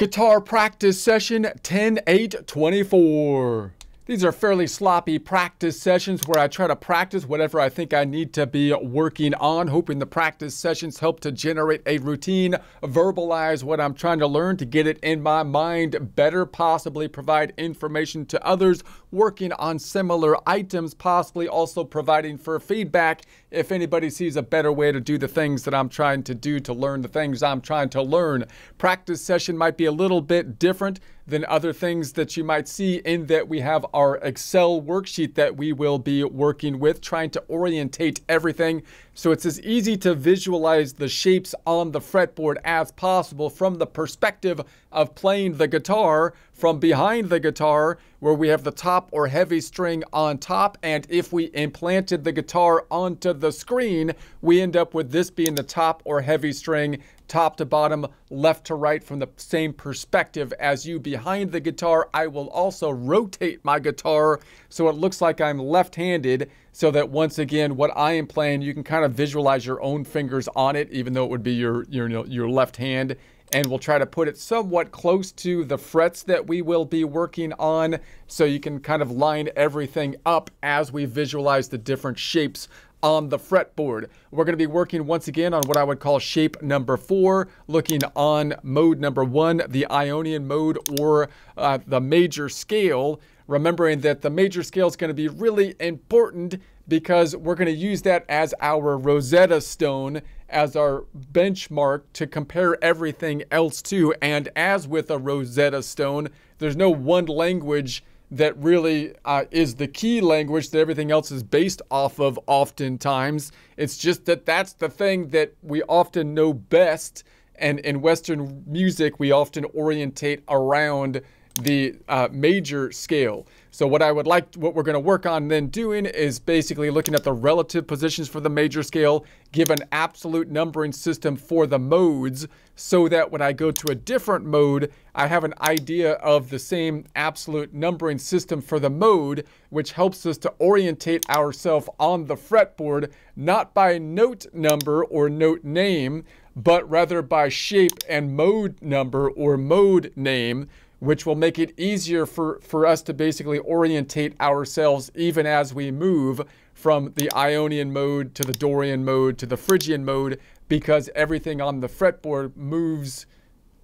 Guitar practice session 10 8 24. These are fairly sloppy practice sessions where I try to practice whatever I think I need to be working on, hoping the practice sessions help to generate a routine, verbalize what I'm trying to learn to get it in my mind better, possibly provide information to others, working on similar items, possibly also providing for feedback if anybody sees a better way to do the things that I'm trying to do to learn the things I'm trying to learn. Practice session might be a little bit different than other things that you might see in that we have our Excel worksheet that we will be working with, trying to orientate everything so it's as easy to visualize the shapes on the fretboard as possible from the perspective of playing the guitar from behind the guitar where we have the top or heavy string on top and if we implanted the guitar onto the screen we end up with this being the top or heavy string top to bottom, left to right from the same perspective as you behind the guitar. I will also rotate my guitar so it looks like I'm left-handed so that once again, what I am playing, you can kind of visualize your own fingers on it, even though it would be your, your, your left hand. And we'll try to put it somewhat close to the frets that we will be working on so you can kind of line everything up as we visualize the different shapes on the fretboard. We're going to be working once again on what I would call shape number four, looking on mode number one, the Ionian mode or uh, the major scale, remembering that the major scale is going to be really important because we're going to use that as our Rosetta Stone, as our benchmark to compare everything else to. And as with a Rosetta Stone, there's no one language that really uh, is the key language that everything else is based off of oftentimes. It's just that that's the thing that we often know best. And in Western music, we often orientate around the uh, major scale. So what I would like, what we're going to work on then doing is basically looking at the relative positions for the major scale, give an absolute numbering system for the modes so that when I go to a different mode, I have an idea of the same absolute numbering system for the mode, which helps us to orientate ourselves on the fretboard, not by note number or note name, but rather by shape and mode number or mode name, which will make it easier for, for us to basically orientate ourselves even as we move from the Ionian mode to the Dorian mode to the Phrygian mode because everything on the fretboard moves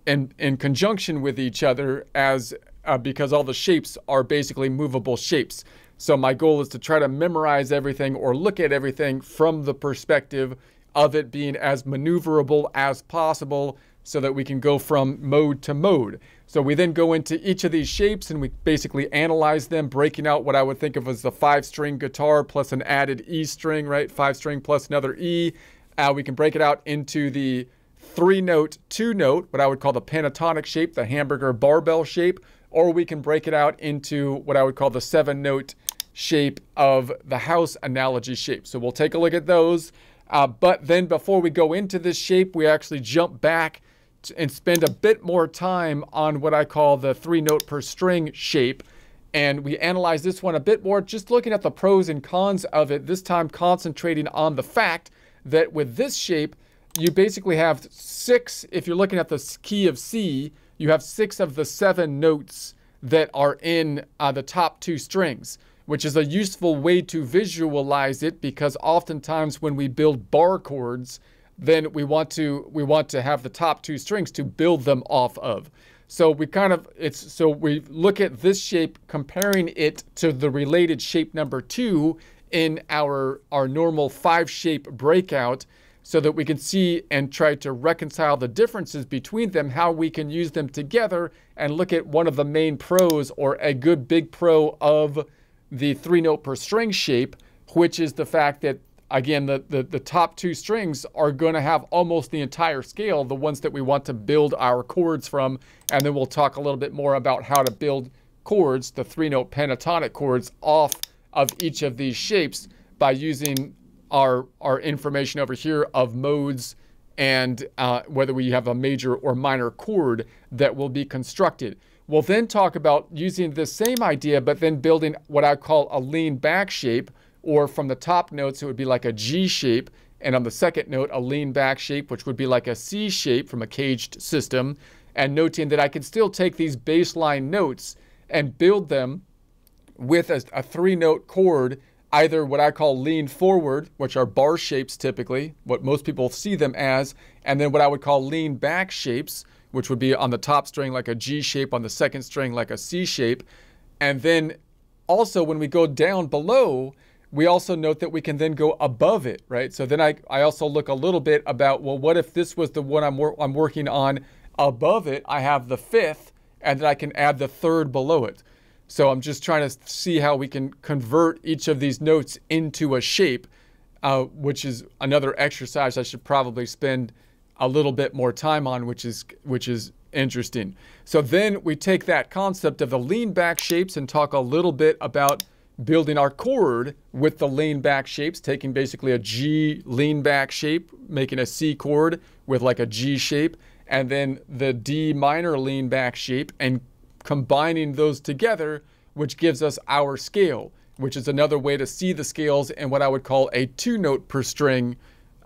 in, in conjunction with each other as uh, because all the shapes are basically movable shapes. So my goal is to try to memorize everything or look at everything from the perspective of it being as maneuverable as possible so that we can go from mode to mode. So we then go into each of these shapes and we basically analyze them, breaking out what I would think of as the five string guitar plus an added E string, right? Five string plus another E. Uh, we can break it out into the three note, two note, what I would call the pentatonic shape, the hamburger barbell shape, or we can break it out into what I would call the seven note shape of the house analogy shape. So we'll take a look at those. Uh, but then before we go into this shape, we actually jump back and spend a bit more time on what I call the three note per string shape. And we analyze this one a bit more, just looking at the pros and cons of it, this time concentrating on the fact that with this shape, you basically have six, if you're looking at the key of C, you have six of the seven notes that are in uh, the top two strings, which is a useful way to visualize it because oftentimes when we build bar chords, then we want to we want to have the top two strings to build them off of. So we kind of it's so we look at this shape comparing it to the related shape number 2 in our our normal five shape breakout so that we can see and try to reconcile the differences between them, how we can use them together and look at one of the main pros or a good big pro of the three note per string shape, which is the fact that again, the, the, the top two strings are going to have almost the entire scale, the ones that we want to build our chords from. And then we'll talk a little bit more about how to build chords, the three note pentatonic chords, off of each of these shapes by using our, our information over here of modes and uh, whether we have a major or minor chord that will be constructed. We'll then talk about using the same idea, but then building what I call a lean back shape, or from the top notes, it would be like a G shape. And on the second note, a lean back shape, which would be like a C shape from a caged system. and noting that I can still take these baseline notes and build them with a, a three note chord, either what I call lean forward, which are bar shapes typically, what most people see them as, and then what I would call lean back shapes, which would be on the top string like a G shape, on the second string like a C shape. And then also when we go down below, we also note that we can then go above it, right? So then I, I also look a little bit about, well, what if this was the one I'm, wor- I'm working on above it? I have the fifth, and then I can add the third below it. So I'm just trying to see how we can convert each of these notes into a shape, uh, which is another exercise I should probably spend a little bit more time on, which is which is interesting. So then we take that concept of the lean back shapes and talk a little bit about building our chord with the lean back shapes, taking basically a G lean back shape, making a C chord with like a G shape, and then the D minor lean back shape and combining those together, which gives us our scale, which is another way to see the scales in what I would call a two note per string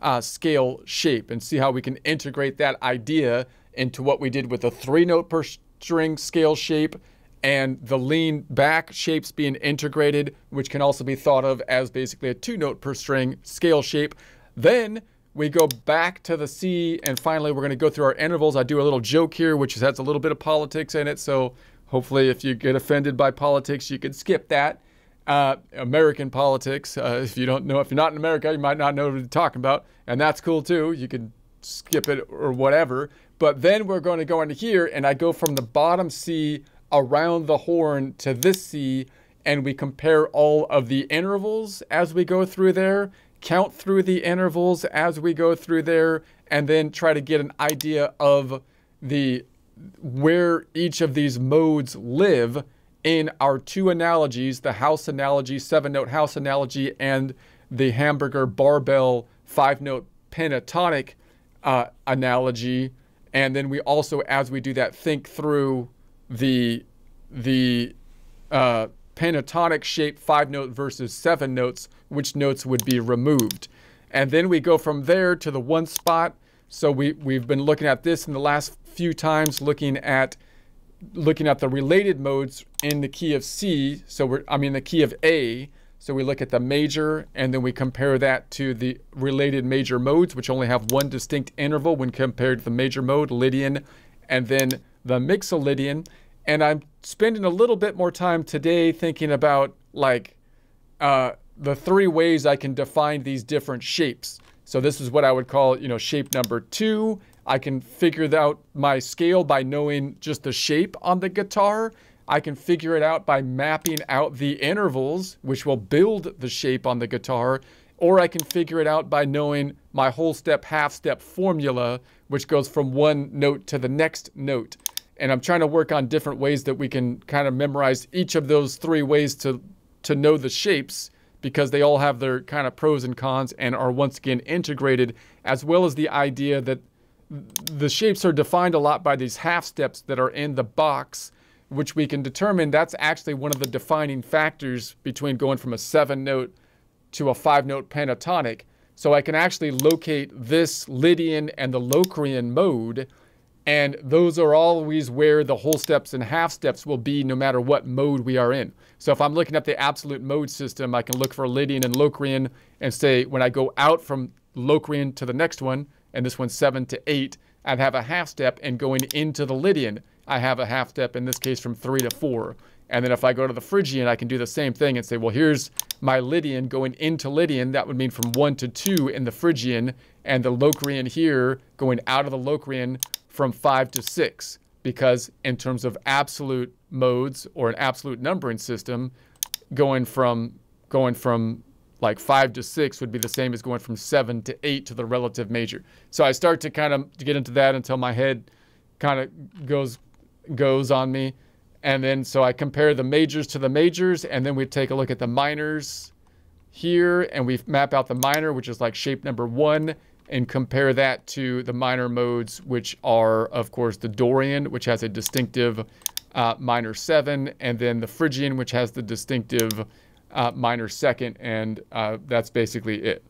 uh, scale shape and see how we can integrate that idea into what we did with the three note per string scale shape and the lean back shapes being integrated, which can also be thought of as basically a two note per string scale shape. Then we go back to the C, and finally we're going to go through our intervals. I do a little joke here, which has a little bit of politics in it, so hopefully if you get offended by politics, you can skip that. Uh, American politics, uh, if you don't know, if you're not in America, you might not know what we're talking about, and that's cool too. You can skip it or whatever. But then we're going to go into here, and I go from the bottom C around the horn to this C, and we compare all of the intervals as we go through there, count through the intervals as we go through there, and then try to get an idea of the where each of these modes live in our two analogies, the house analogy, seven note house analogy, and the hamburger barbell five note pentatonic uh, analogy. And then we also, as we do that, think through the the uh, pentatonic shape five note versus seven notes, which notes would be removed. And then we go from there to the one spot. So we, we've been looking at this in the last few times, looking at looking at the related modes in the key of C. So we're, I mean, the key of A. So we look at the major and then we compare that to the related major modes, which only have one distinct interval when compared to the major mode, Lydian, and then the Mixolydian. And I'm spending a little bit more time today thinking about like uh, the three ways I can define these different shapes. So this is what I would call, you know, shape number two. I can figure out my scale by knowing just the shape on the guitar. I can figure it out by mapping out the intervals, which will build the shape on the guitar. Or I can figure it out by knowing my whole step, half step formula, which goes from one note to the next note. And I'm trying to work on different ways that we can kind of memorize each of those three ways to, to know the shapes because they all have their kind of pros and cons and are once again integrated, as well as the idea that the shapes are defined a lot by these half steps that are in the box, which we can determine that's actually one of the defining factors between going from a seven note to a five note pentatonic. So I can actually locate this Lydian and the Locrian mode, and those are always where the whole steps and half steps will be no matter what mode we are in. So if I'm looking at the absolute mode system, I can look for Lydian and Locrian and say when I go out from Locrian to the next one, and this one's seven to eight, I'd have a half step, and going into the Lydian, I have a half step, in this case from three to four. And then if I go to the Phrygian, I can do the same thing and say, well, here's my Lydian going into Lydian. That would mean from one to two in the Phrygian, and the Locrian here going out of the Locrian from five to six. Because in terms of absolute modes or an absolute numbering system, going from going from like five to six would be the same as going from seven to eight to the relative major. So I start to kind of get into that until my head kind of goes goes on me. And then so I compare the majors to the majors, and then we take a look at the minors here, and we map out the minor, which is like shape number one, and compare that to the minor modes, which are, of course, the Dorian, which has a distinctive uh, minor seven, and then the Phrygian, which has the distinctive uh, minor second, and uh, that's basically it.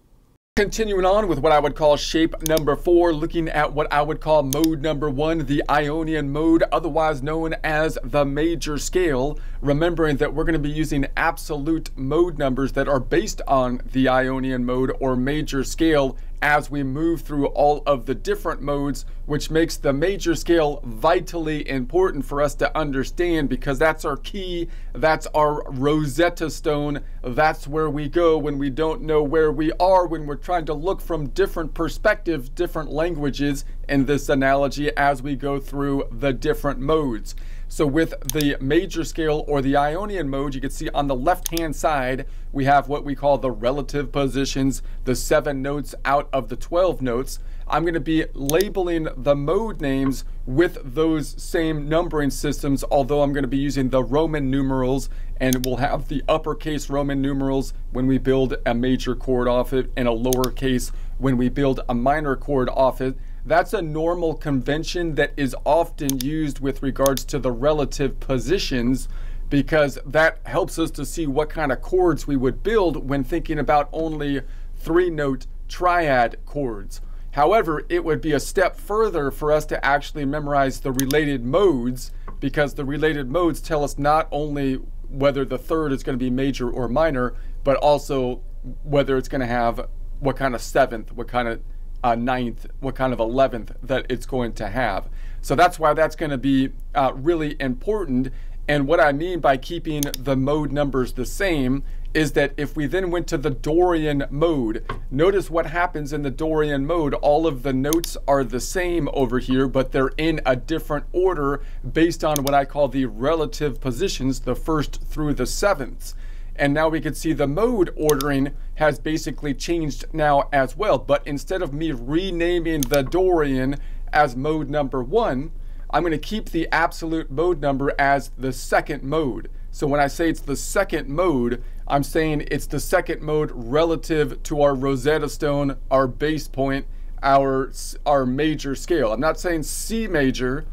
Continuing on with what I would call shape number four, looking at what I would call mode number one, the Ionian mode, otherwise known as the major scale. Remembering that we're going to be using absolute mode numbers that are based on the Ionian mode or major scale as we move through all of the different modes, which makes the major scale vitally important for us to understand because that's our key, that's our Rosetta Stone, that's where we go when we don't know where we are, when we're trying to look from different perspectives, different languages in this analogy as we go through the different modes. So with the major scale or the Ionian mode, you can see on the left-hand side, we have what we call the relative positions, the seven notes out of the 12 notes. I'm going to be labeling the mode names with those same numbering systems, although I'm going to be using the Roman numerals and we'll have the uppercase Roman numerals when we build a major chord off it and a lowercase when we build a minor chord off it. That's a normal convention that is often used with regards to the relative positions because that helps us to see what kind of chords we would build when thinking about only three note triad chords. However, it would be a step further for us to actually memorize the related modes because the related modes tell us not only whether the third is going to be major or minor, but also whether it's going to have what kind of seventh, what kind of uh, ninth, what kind of 11th that it's going to have. So that's why that's going to be uh, really important. And what I mean by keeping the mode numbers the same is that if we then went to the Dorian mode, notice what happens in the Dorian mode. All of the notes are the same over here, but they're in a different order based on what I call the relative positions, the first through the sevenths. And now we can see the mode ordering has basically changed now as well. But instead of me renaming the Dorian as mode number one, I'm going to keep the absolute mode number as the second mode. So when I say it's the second mode, I'm saying it's the second mode relative to our Rosetta Stone, our base point, our, our major scale. I'm not saying C major,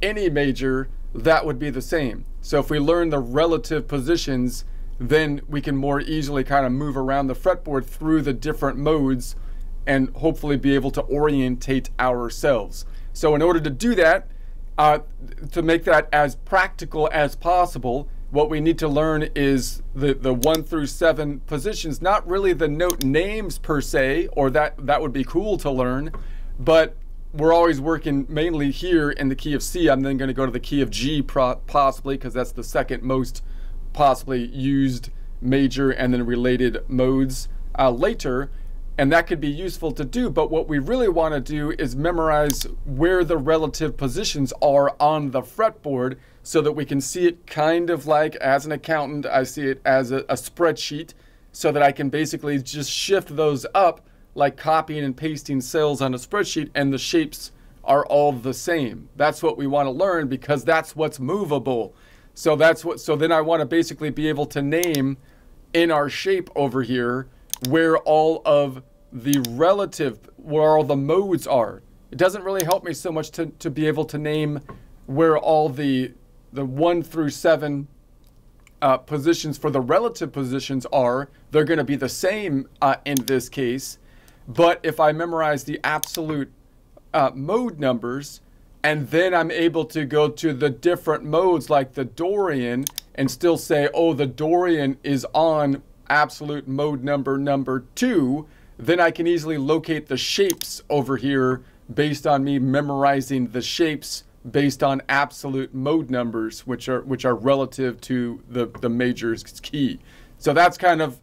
any major, that would be the same. So if we learn the relative positions, then we can more easily kind of move around the fretboard through the different modes and hopefully be able to orientate ourselves. So in order to do that, uh, to make that as practical as possible, what we need to learn is the, the one through seven positions, not really the note names per se, or that, that would be cool to learn, but we're always working mainly here in the key of C. I'm then going to go to the key of G possibly because that's the second most possibly used major and then related modes uh, later and that could be useful to do but what we really want to do is memorize where the relative positions are on the fretboard so that we can see it kind of like as an accountant I see it as a, a spreadsheet so that I can basically just shift those up like copying and pasting cells on a spreadsheet and the shapes are all the same. That's what we want to learn because that's what's movable. So that's what, so then I want to basically be able to name in our shape over here where all of the relative, where all the modes are. It doesn't really help me so much to, to be able to name where all the, the one through seven uh, positions for the relative positions are. They're going to be the same uh, in this case. But if I memorize the absolute uh, mode numbers, and then I'm able to go to the different modes like the Dorian and still say, oh, the Dorian is on absolute mode number number two, then I can easily locate the shapes over here based on me memorizing the shapes based on absolute mode numbers, which are which are relative to the, the major's key. So that's kind of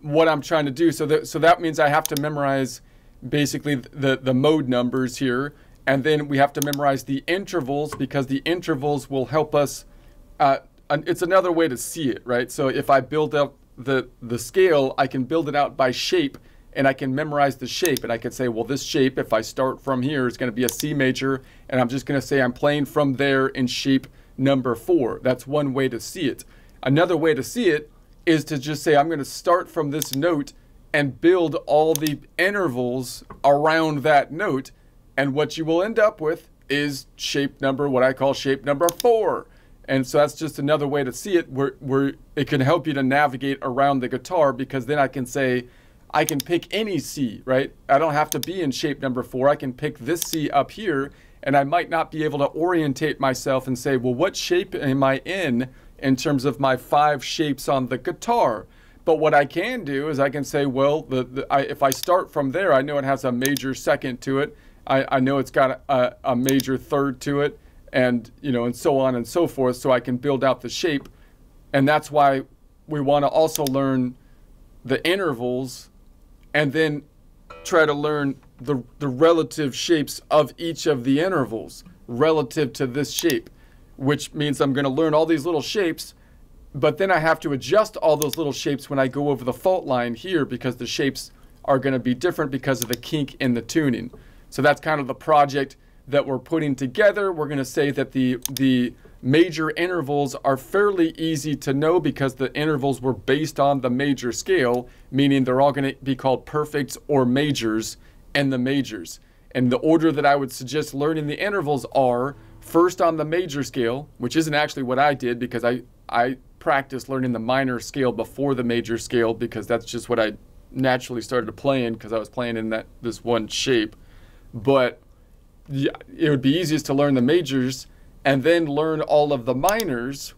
what I'm trying to do. So that so that means I have to memorize basically the, the mode numbers here and then we have to memorize the intervals because the intervals will help us. Uh, it's another way to see it, right? So if I build up the, the scale, I can build it out by shape and I can memorize the shape. And I can say, well, this shape, if I start from here, is going to be a C major. And I'm just going to say I'm playing from there in shape number four. That's one way to see it. Another way to see it is to just say, I'm going to start from this note and build all the intervals around that note. And what you will end up with is shape number, what I call shape number four. And so that's just another way to see it where, where it can help you to navigate around the guitar because then I can say, I can pick any C, right? I don't have to be in shape number four. I can pick this C up here, and I might not be able to orientate myself and say, well, what shape am I in in terms of my five shapes on the guitar? But what I can do is I can say, well, the, the I, if I start from there, I know it has a major second to it. I, I know it's got a, a major third to it, and you know, and so on and so forth. So I can build out the shape, and that's why we want to also learn the intervals, and then try to learn the the relative shapes of each of the intervals relative to this shape, which means I'm going to learn all these little shapes but then I have to adjust all those little shapes when I go over the fault line here because the shapes are going to be different because of the kink in the tuning. So that's kind of the project that we're putting together. We're going to say that the the major intervals are fairly easy to know because the intervals were based on the major scale, meaning they're all going to be called perfects or majors and the majors. And the order that I would suggest learning the intervals are first on the major scale, which isn't actually what I did because I, I practice learning the minor scale before the major scale because that's just what I naturally started to play in because I was playing in that this one shape. But it would be easiest to learn the majors and then learn all of the minors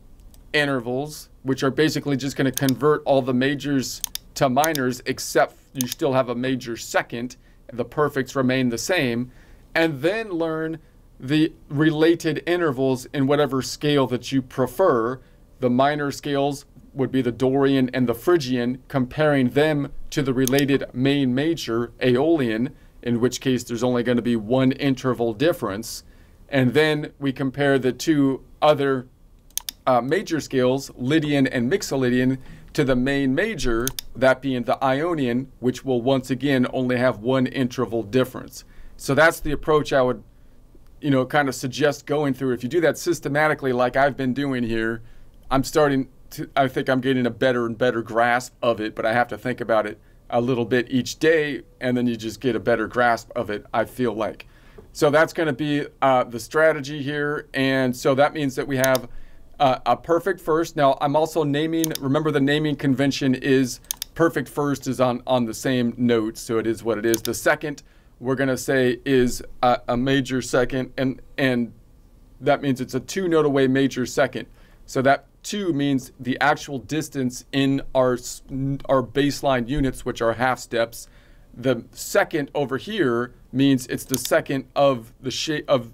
intervals, which are basically just going to convert all the majors to minors, except you still have a major second. The perfects remain the same. And then learn the related intervals in whatever scale that you prefer the minor scales would be the Dorian and the Phrygian, comparing them to the related main major, Aeolian, in which case there's only going to be one interval difference. And then we compare the two other uh, major scales, Lydian and Mixolydian, to the main major, that being the Ionian, which will once again only have one interval difference. So that's the approach I would, you know, kind of suggest going through. If you do that systematically, like I've been doing here, I'm starting to, I think I'm getting a better and better grasp of it, but I have to think about it a little bit each day, and then you just get a better grasp of it, I feel like. So that's going to be uh, the strategy here. And so that means that we have uh, a perfect first. Now, I'm also naming, remember the naming convention is perfect first is on, on the same note, so it is what it is. The second, we're going to say, is a, a major second, and, and that means it's a two note away major second. So that two means the actual distance in our, our baseline units, which are half steps. The second over here means it's the second of the shape of,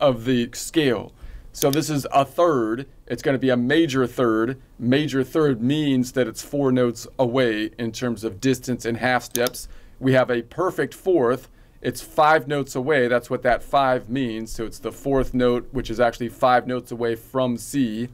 of the scale. So this is a third. It's going to be a major third. Major third means that it's four notes away in terms of distance and half steps. We have a perfect fourth. It's five notes away. That's what that five means. So it's the fourth note, which is actually five notes away from C,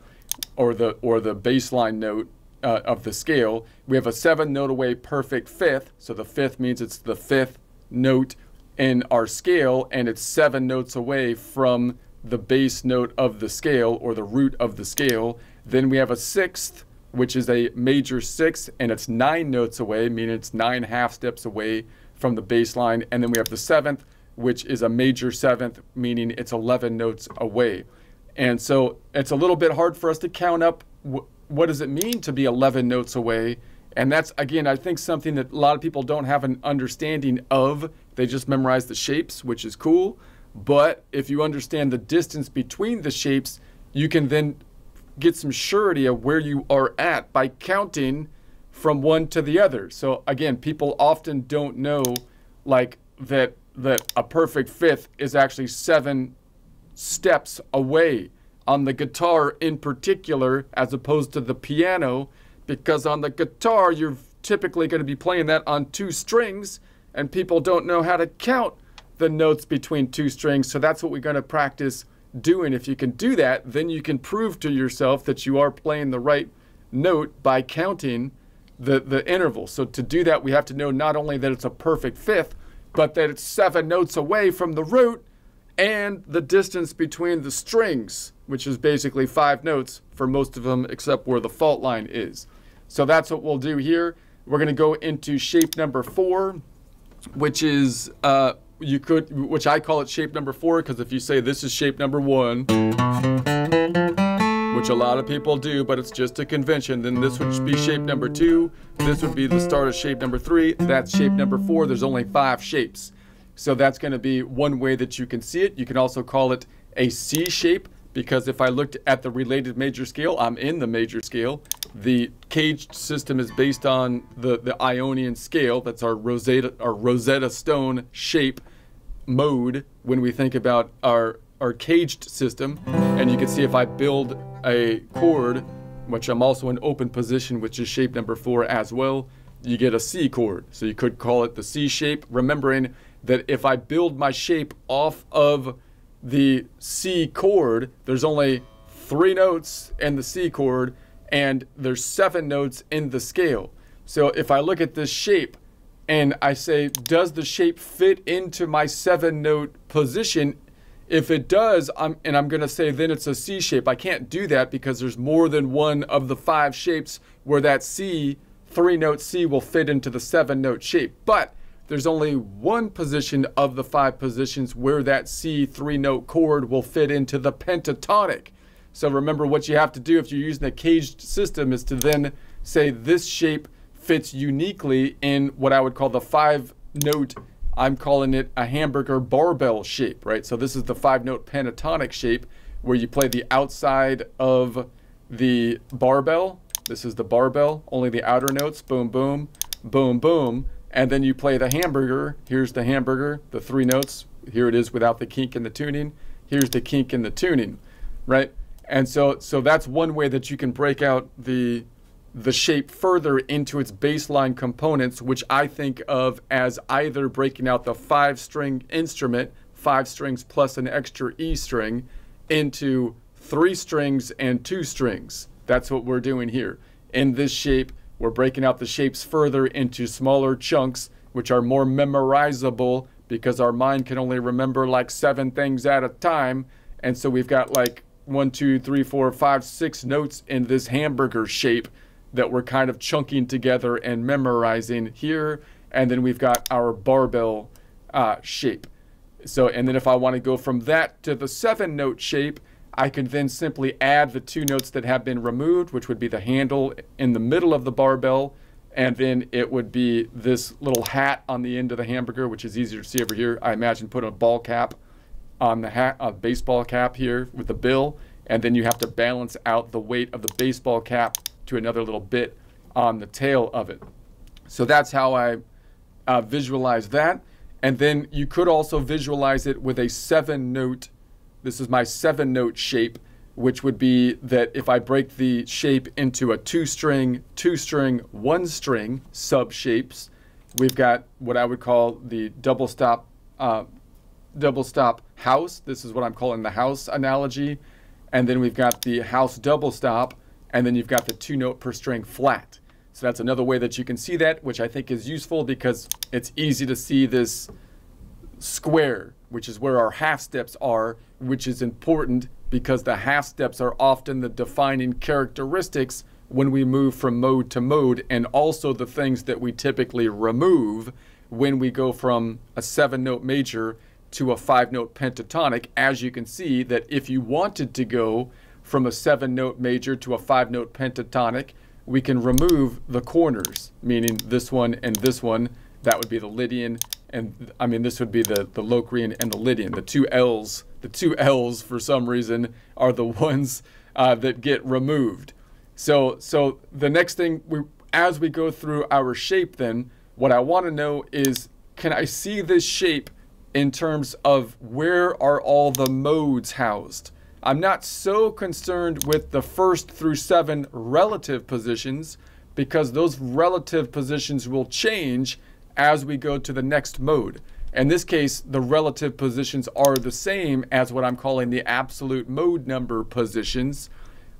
or the or the baseline note uh, of the scale. We have a seven note away perfect fifth. So the fifth means it's the fifth note in our scale, and it's seven notes away from the base note of the scale or the root of the scale. Then we have a sixth, which is a major sixth, and it's nine notes away, meaning it's nine half steps away from the baseline. And then we have the seventh, which is a major seventh, meaning it's 11 notes away. And so it's a little bit hard for us to count up wh- what does it mean to be 11 notes away. And that's, again, I think something that a lot of people don't have an understanding of. They just memorize the shapes, which is cool. But if you understand the distance between the shapes, you can then get some surety of where you are at by counting from one to the other. So again, people often don't know like that that a perfect fifth is actually seven steps away on the guitar in particular as opposed to the piano because on the guitar you're typically going to be playing that on two strings and people don't know how to count the notes between two strings so that's what we're going to practice doing if you can do that then you can prove to yourself that you are playing the right note by counting the, the interval. So to do that, we have to know not only that it's a perfect fifth, but that it's seven notes away from the root and the distance between the strings, which is basically five notes for most of them except where the fault line is. So that's what we'll do here. We're going to go into shape number four, which is, uh, you could, which I call it shape number four, because if you say this is shape number one, which a lot of people do, but it's just a convention, then this would be shape number two. This would be the start of shape number three. That's shape number four. There's only five shapes. So that's going to be one way that you can see it. You can also call it a C shape because if I looked at the related major scale, I'm in the major scale. The caged system is based on the, the Ionian scale. That's our Rosetta, our Rosetta Stone shape mode when we think about our, our caged system. And you can see if I build a chord, which I'm also in open position, which is shape number four as well, you get a C chord. So you could call it the C shape, remembering that if I build my shape off of the C chord, there's only three notes in the C chord and there's seven notes in the scale. So if I look at this shape and I say, does the shape fit into my seven note position? If it does, I'm, and I'm gonna say then it's a C shape. I can't do that because there's more than one of the five shapes where that C, three note C will fit into the seven note shape. But there's only one position of the five positions where that C three note chord will fit into the pentatonic. So remember what you have to do if you're using a caged system is to then say this shape fits uniquely in what I would call the five note, I'm calling it a hamburger barbell shape, right? So this is the five note pentatonic shape where you play the outside of the barbell. This is the barbell, only the outer notes, boom, boom, boom, boom and then you play the hamburger. Here's the hamburger, the three notes. Here it is without the kink in the tuning. Here's the kink in the tuning, right? And so, so that's one way that you can break out the the shape further into its baseline components, which I think of as either breaking out the five string instrument, five strings plus an extra E string, into three strings and two strings. That's what we're doing here. In this shape, we're breaking out the shapes further into smaller chunks, which are more memorizable because our mind can only remember like seven things at a time. And so we've got like one, two, three, four, five, six notes in this hamburger shape that we're kind of chunking together and memorizing here. And then we've got our barbell uh, shape. So, and then if I want to go from that to the seven note shape, I can then simply add the two notes that have been removed, which would be the handle in the middle of the barbell, and then it would be this little hat on the end of the hamburger, which is easier to see over here. I imagine put a ball cap on the hat, a baseball cap here with the bill, and then you have to balance out the weight of the baseball cap to another little bit on the tail of it. So that's how I uh, visualize that. And then you could also visualize it with a seven note this is my seven note shape, which would be that if I break the shape into a two string, two string, one string sub shapes, we've got what I would call the double stop, uh, double stop house. This is what I'm calling the house analogy. And then we've got the house double stop, and then you've got the two note per string flat. So that's another way that you can see that, which I think is useful because it's easy to see this square, which is where our half steps are, which is important because the half steps are often the defining characteristics when we move from mode to mode and also the things that we typically remove when we go from a seven note major to a five note pentatonic as you can see that if you wanted to go from a seven note major to a five note pentatonic we can remove the corners meaning this one and this one that would be the Lydian and I mean this would be the the Locrian and the Lydian. The two L's, the two L's for some reason are the ones uh, that get removed. So so the next thing we as we go through our shape, then what I want to know is can I see this shape in terms of where are all the modes housed? I'm not so concerned with the first through seven relative positions because those relative positions will change as we go to the next mode. In this case, the relative positions are the same as what I'm calling the absolute mode number positions.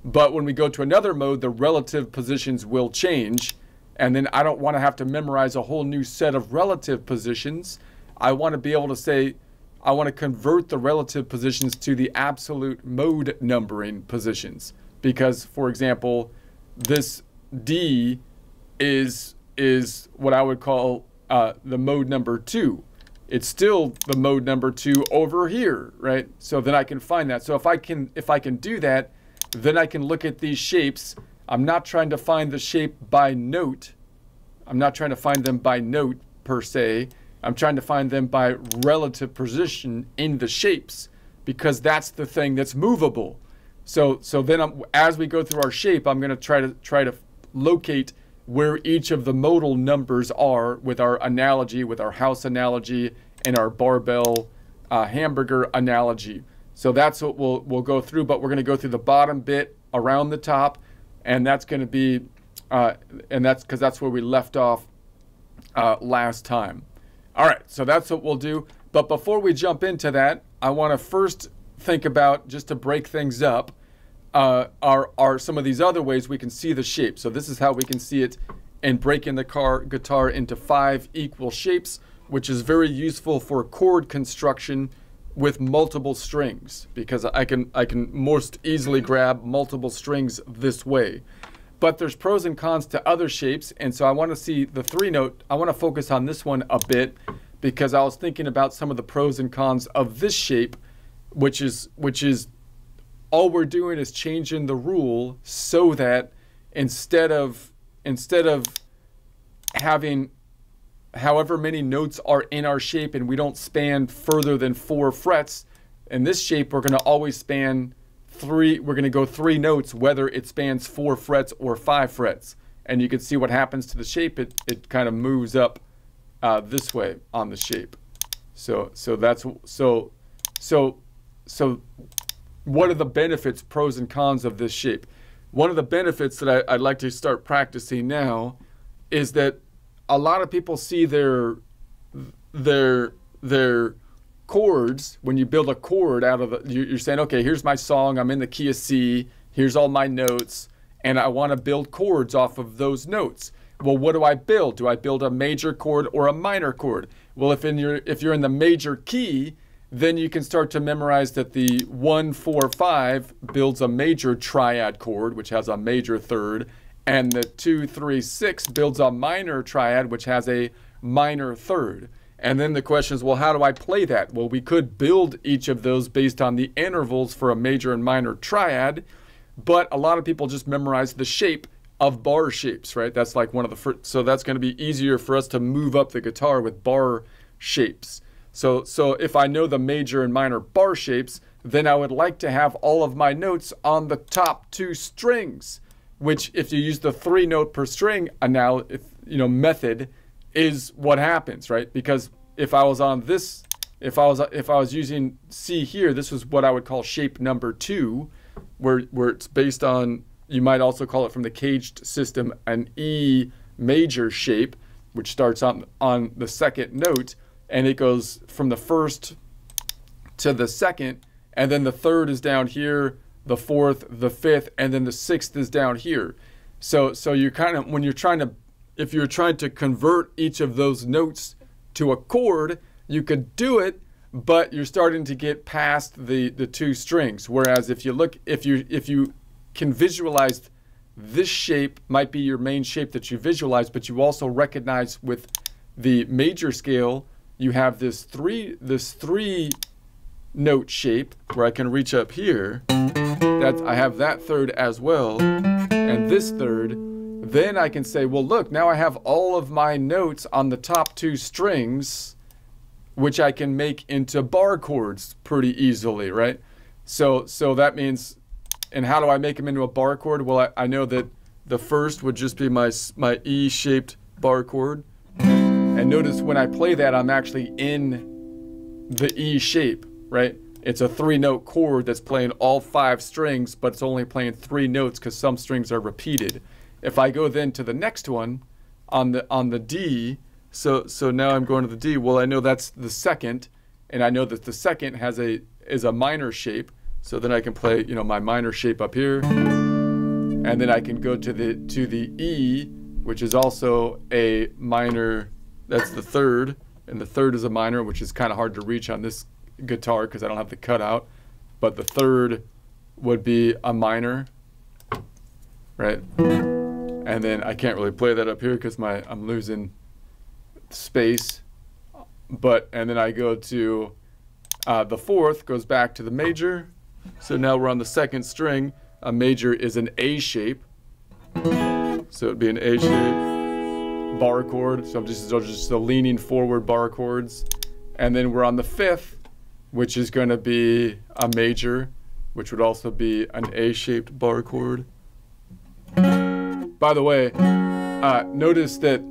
But when we go to another mode, the relative positions will change. And then I don't want to have to memorize a whole new set of relative positions. I want to be able to say, I want to convert the relative positions to the absolute mode numbering positions. Because, for example, this D is, is what I would call uh, the mode number two. It's still the mode number two over here, right? So then I can find that. So if I can if I can do that, then I can look at these shapes. I'm not trying to find the shape by note. I'm not trying to find them by note per se. I'm trying to find them by relative position in the shapes because that's the thing that's movable. So so then I'm, as we go through our shape, I'm going to try to try to locate where each of the modal numbers are with our analogy, with our house analogy and our barbell uh, hamburger analogy. So that's what we'll we'll go through, but we're going to go through the bottom bit around the top, and that's going to be, uh, and that's because that's where we left off uh, last time. All right, so that's what we'll do. But before we jump into that, I want to first think about just to break things up. Uh, are are some of these other ways we can see the shape. So this is how we can see it and breaking the car guitar into five equal shapes, which is very useful for chord construction with multiple strings because I can I can most easily grab multiple strings this way. But there's pros and cons to other shapes, and so I want to see the three note. I want to focus on this one a bit because I was thinking about some of the pros and cons of this shape, which is which is all we're doing is changing the rule so that instead of instead of having however many notes are in our shape and we don't span further than four frets. In this shape, we're going to always span three, we're going to go three notes, whether it spans four frets or five frets. And you can see what happens to the shape. It, it kind of moves up uh, this way on the shape. So, so that's, so, so, so what are the benefits, pros and cons of this shape? One of the benefits that I, I'd like to start practicing now is that a lot of people see their their their chords when you build a chord out of the you're saying okay here's my song i'm in the key of c here's all my notes and i want to build chords off of those notes. Well what do i build? Do i build a major chord or a minor chord? Well if in your if you're in the major key then you can start to memorize that the 1 4 5 builds a major triad chord which has a major third and the 2 3 6 builds a minor triad which has a minor third. And then the question is well how do i play that? Well we could build each of those based on the intervals for a major and minor triad but a lot of people just memorize the shape of bar shapes right? That's like one of the first so that's going to be easier for us to move up the guitar with bar shapes so so if i know the major and minor bar shapes then i would like to have all of my notes on the top two strings which if you use the three note per string now you know method is what happens right? Because if I was on this if I was if I was using C here this was what I would call shape number two where where it's based on you might also call it from the caged system an E major shape which starts on on the second note and it goes from the first to the second and then the third is down here the fourth, the fifth, and then the sixth is down here. So so you kind of when you're trying to if you're trying to convert each of those notes to a chord, you could do it, but you're starting to get past the the two strings. Whereas if you look if you if you can visualize this shape might be your main shape that you visualize, but you also recognize with the major scale, you have this three this three note shape where I can reach up here. I have that third as well, and this third. Then I can say, well, look, now I have all of my notes on the top two strings, which I can make into bar chords pretty easily, right? So, so that means, and how do I make them into a bar chord? Well, I, I know that the first would just be my, my E-shaped bar chord. And notice when I play that, I'm actually in the E shape right? It's a three note chord that's playing all five strings, but it's only playing three notes because some strings are repeated. If I go then to the next one on the on the D, so so now I'm going to the D. Well, I know that's the second, and I know that the second has a is a minor shape. So then I can play, you know, my minor shape up here, and then I can go to the to the E, which is also a minor. That's the third, and the third is a minor, which is kind of hard to reach on this guitar because I don't have the cutout. But the third would be a minor, right? And then I can't really play that up here because my I'm losing space. But and then I go to uh, the fourth goes back to the major. So now we're on the second string. a major is an A shape. So it'd be an A shape bar chord. So I'm just, just the leaning forward bar chords. And then we're on the fifth, which is going to be a major, which would also be an A-shaped bar chord. By the way, uh, notice that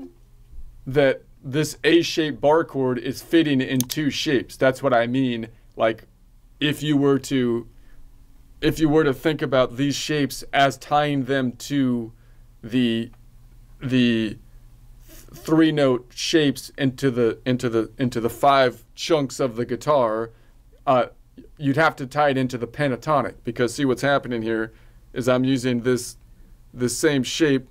that this A-shaped bar chord is fitting in two shapes. That's what I mean. Like, if you were to if you were to think about these shapes as tying them to the the three note shapes into the into the into the five chunks of the guitar, uh, you'd have to tie it into the pentatonic because see what's happening here is I'm using this this same shape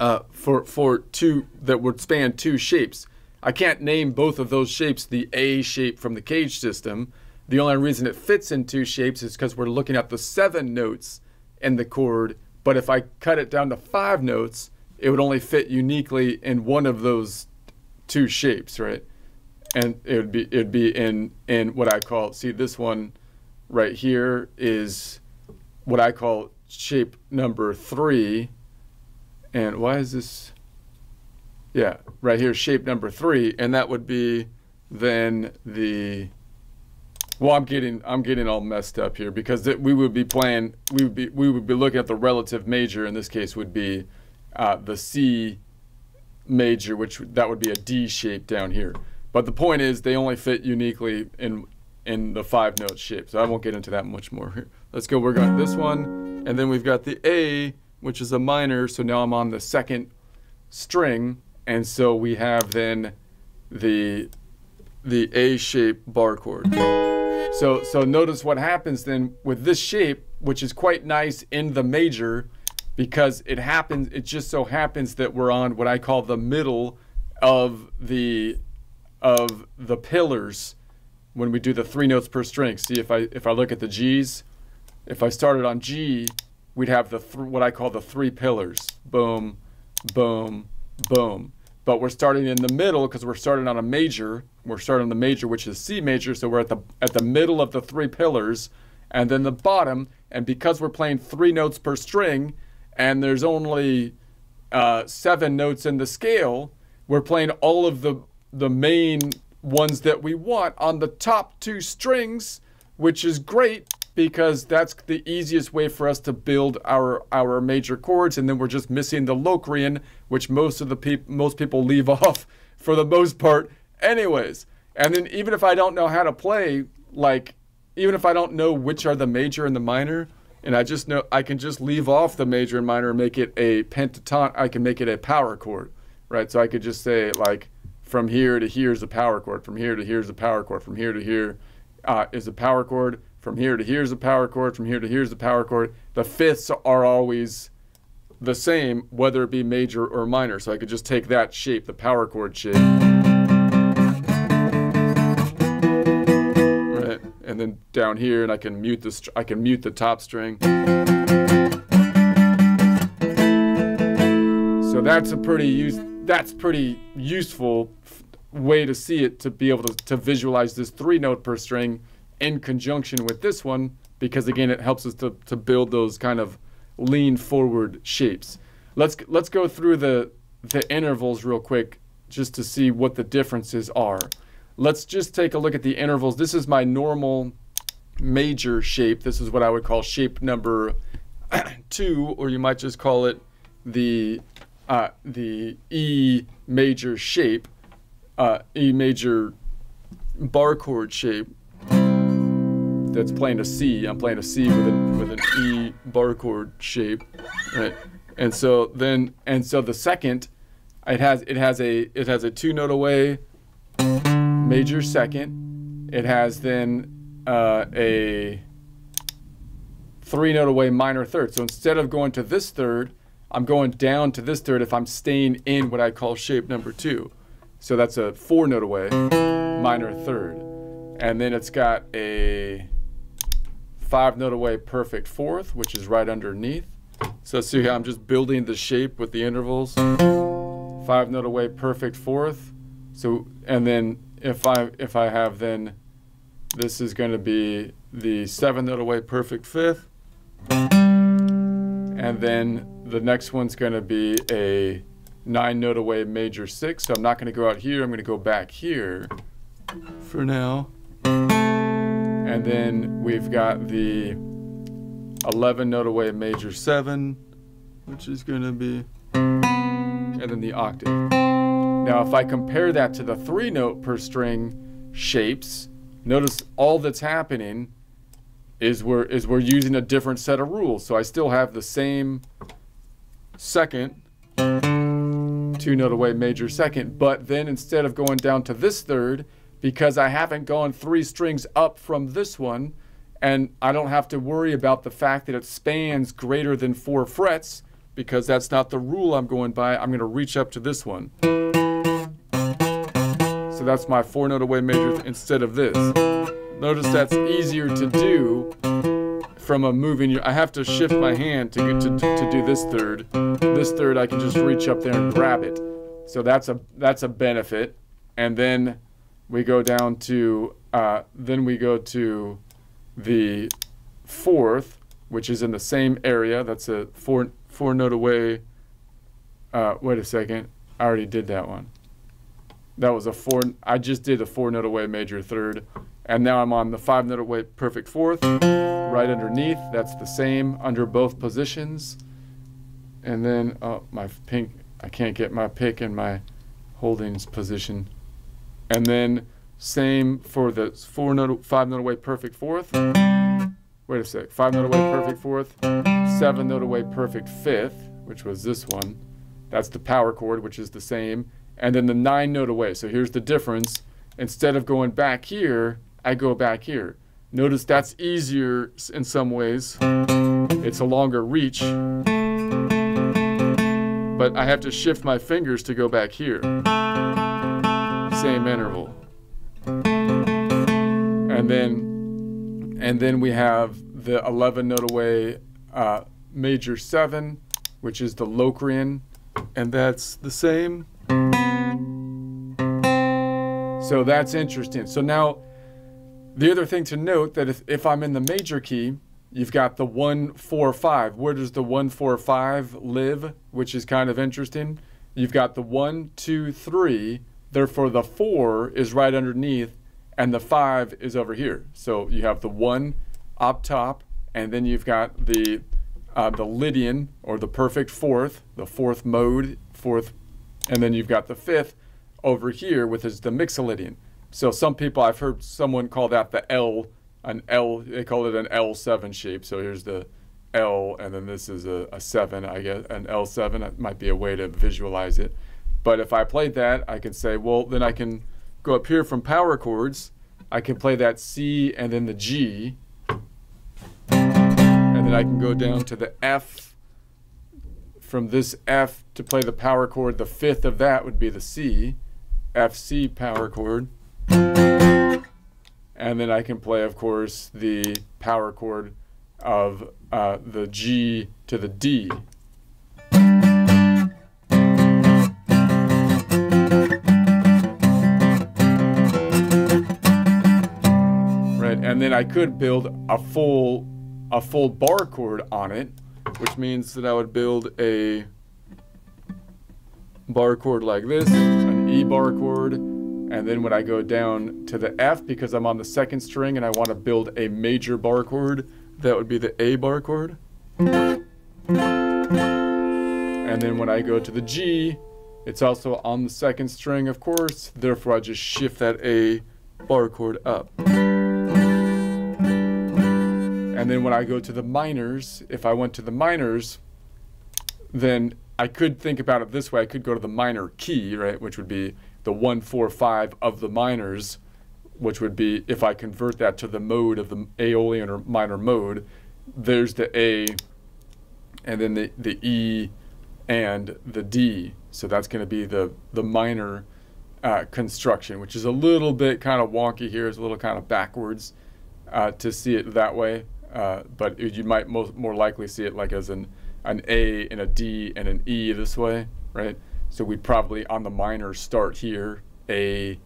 uh, for for two that would span two shapes. I can't name both of those shapes the A shape from the cage system. The only reason it fits in two shapes is because we're looking at the seven notes in the chord. But if I cut it down to five notes, it would only fit uniquely in one of those two shapes, right? And it would be it would be in in what I call see this one right here is what I call shape number three. And why is this? Yeah, right here, shape number three, and that would be then the. Well, I'm getting I'm getting all messed up here because we would be playing we would be we would be looking at the relative major in this case would be uh, the C major, which that would be a D shape down here. But the point is, they only fit uniquely in in the five note shape. So I won't get into that much more here. Let's go. We're going this one, and then we've got the A, which is a minor. So now I'm on the second string, and so we have then the the A shape bar chord. So so notice what happens then with this shape, which is quite nice in the major because it happens it just so happens that we're on what I call the middle of the of the pillars when we do the three notes per string. See if I if I look at the G's, if I started on G, we'd have the what I call the three pillars. Boom, boom, boom. But we're starting in the middle because we're starting on a major. We're starting on the major, which is C major, so we're at the at the middle of the three pillars, and then the bottom. And because we're playing three notes per string, and there's only uh, seven notes in the scale, we're playing all of the the main ones that we want on the top two strings, which is great because that's the easiest way for us to build our our major chords, and then we're just missing the Locrian, which most of the people most people leave off for the most part, anyways. And then even if I don't know how to play, like even if I don't know which are the major and the minor, and I just know I can just leave off the major and minor and make it a pentaton. I can make it a power chord, right? So I could just say like from here to here is a power chord, from here to here is a power chord, from here to here uh, is a power chord, from here to here is a power chord, from here to here is a power chord. The fifths are always the same, whether it be major or minor. So I could just take that shape, the power chord shape. And then down here, and I can mute the I can mute the top string. So that's a pretty use that's pretty useful way to see it to be able to, to visualize this three note per string in conjunction with this one because again it helps us to, to build those kind of lean forward shapes. Let's let's go through the the intervals real quick just to see what the differences are. Let's just take a look at the intervals. This is my normal major shape. This is what I would call shape number two, or you might just call it the uh, the E major shape, uh, E major bar chord shape. That's playing a C. I'm playing a C with an with an E bar chord shape, right? And so then, and so the second, it has it has a it has a two note away major second. It has then uh, a three note away minor third. So instead of going to this third, I'm going down to this third if I'm staying in what I call shape number two. So that's a four note away minor third. And then it's got a five note away perfect fourth, which is right underneath. So see how I'm just building the shape with the intervals. Five note away perfect fourth. So, and then if I if I have then this is going to be the seven note away perfect fifth, And then the next one's going to be a nine note away major six. So I'm not going to go out here. I'm going to go back here for now. And then we've got the 11 note away major seven, which is going to be, and then the octave. Now, if I compare that to the three note per string shapes, notice all that's happening is we're, is we're using a different set of rules. So I still have the same second, two note away major second, but then instead of going down to this third, because I haven't gone three strings up from this one, and I don't have to worry about the fact that it spans greater than four frets, because that's not the rule I'm going by, I'm going to reach up to this one. So that's my four note away major instead of this. Notice that's easier to do from a moving. I have to shift my hand to, get to, to do this third. This third, I can just reach up there and grab it. So that's a that's a benefit. And then we go down to uh, then we go to the fourth, which is in the same area. That's a four four note away. Uh, wait a second, I already did that one. That was a four. I just did a four note away major third. And now I'm on the five note away perfect fourth, right underneath. That's the same under both positions. And then, oh, my pink, I can't get my pick in my holdings position. And then same for the four note, five note away perfect fourth. Wait a sec, five note away perfect fourth, seven note away perfect fifth, which was this one. That's the power chord, which is the same. And then the nine note away. So here's the difference. Instead of going back here, I go back here. Notice that's easier in some ways. It's a longer reach. But I have to shift my fingers to go back here. Same interval. And then, and then we have the 11 note away uh, major 7, which is the Locrian, and that's the same. So that's interesting. So now the other thing to note that if, if I'm in the major key, you've got the 145. Where does the 145 live, which is kind of interesting? You've got the 1, 2, 3. Therefore, the 4 is right underneath, and the 5 is over here. So you have the 1 up top, and then you've got the, uh, the Lydian, or the perfect fourth, the fourth mode, fourth, and then you've got the fifth over here, which is the Mixolydian. So some people, I've heard someone call that the L, an L, they call it an L7 shape. So here's the L, and then this is a, a 7, I guess, an L7. That might be a way to visualize it. But if I played that, I can say, well, then I can go up here from power chords. I can play that C and then the G. And then I can go down to the F. From this F to play the power chord, the fifth of that would be the C. F C power chord. And then I can play, of course, the power chord of uh, the G to the D. Right, and then I could build a full a full bar chord on it, which means that I would build a bar chord like this, E bar chord, and then when I go down to the F, because I'm on the second string and I want to build a major bar chord, that would be the A bar chord. And then when I go to the G, it's also on the second string, of course, therefore I just shift that A bar chord up. And then when I go to the minors, if I went to the minors, then I could think about it this way. I could go to the minor key, right, which would be the 145 of the minors, which would be, if I convert that to the mode of the Aeolian or minor mode, there's the A, and then the, the E and the D. So that's going to be the, the minor uh, construction, which is a little bit kind of wonky here. It's a little kind of backwards uh, to see it that way. Uh, but you might most, more likely see it like as an, an A and a D and an E this way, right? So we'd probably on the minor start here, A,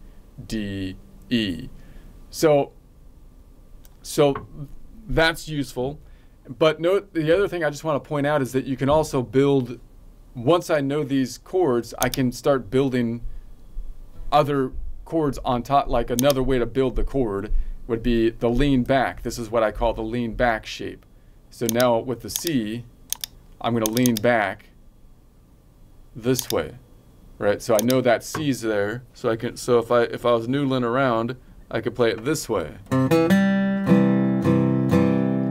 D, E. So, so that's useful. but note the other thing I just want to point out is that you can also build. Once I know these chords, I can start building other chords on top. Like another way to build the chord would be the lean back. This is what I call the lean back shape. So now with the C, I'm going to lean back this way, right? So I know that C's there. So I can. So if I if I was noodling around, I could play it this way,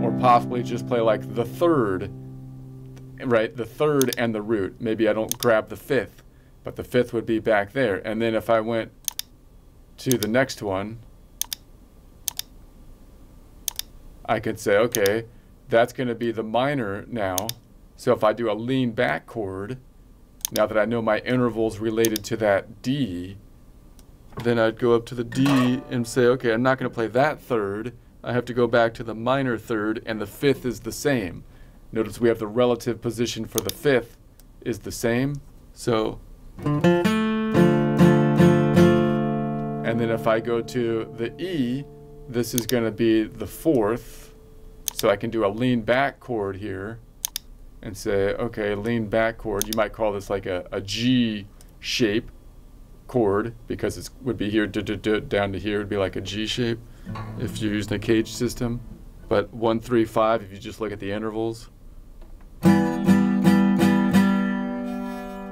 or possibly just play like the third, right? The third and the root. Maybe I don't grab the fifth, but the fifth would be back there. And then if I went to the next one, I could say, okay, that's going to be the minor now. So if I do a lean back chord, now that I know my intervals related to that D, then I'd go up to the D and say, okay, I'm not going to play that third. I have to go back to the minor third, and the fifth is the same. Notice we have the relative position for the fifth is the same. So, and then if I go to the E, this is going to be the fourth. So I can do a lean back chord here and say, okay, lean back chord. You might call this like a, a G shape chord because it would be here down to here it would be like a G shape if you're using a cage system. But one, three, five, if you just look at the intervals.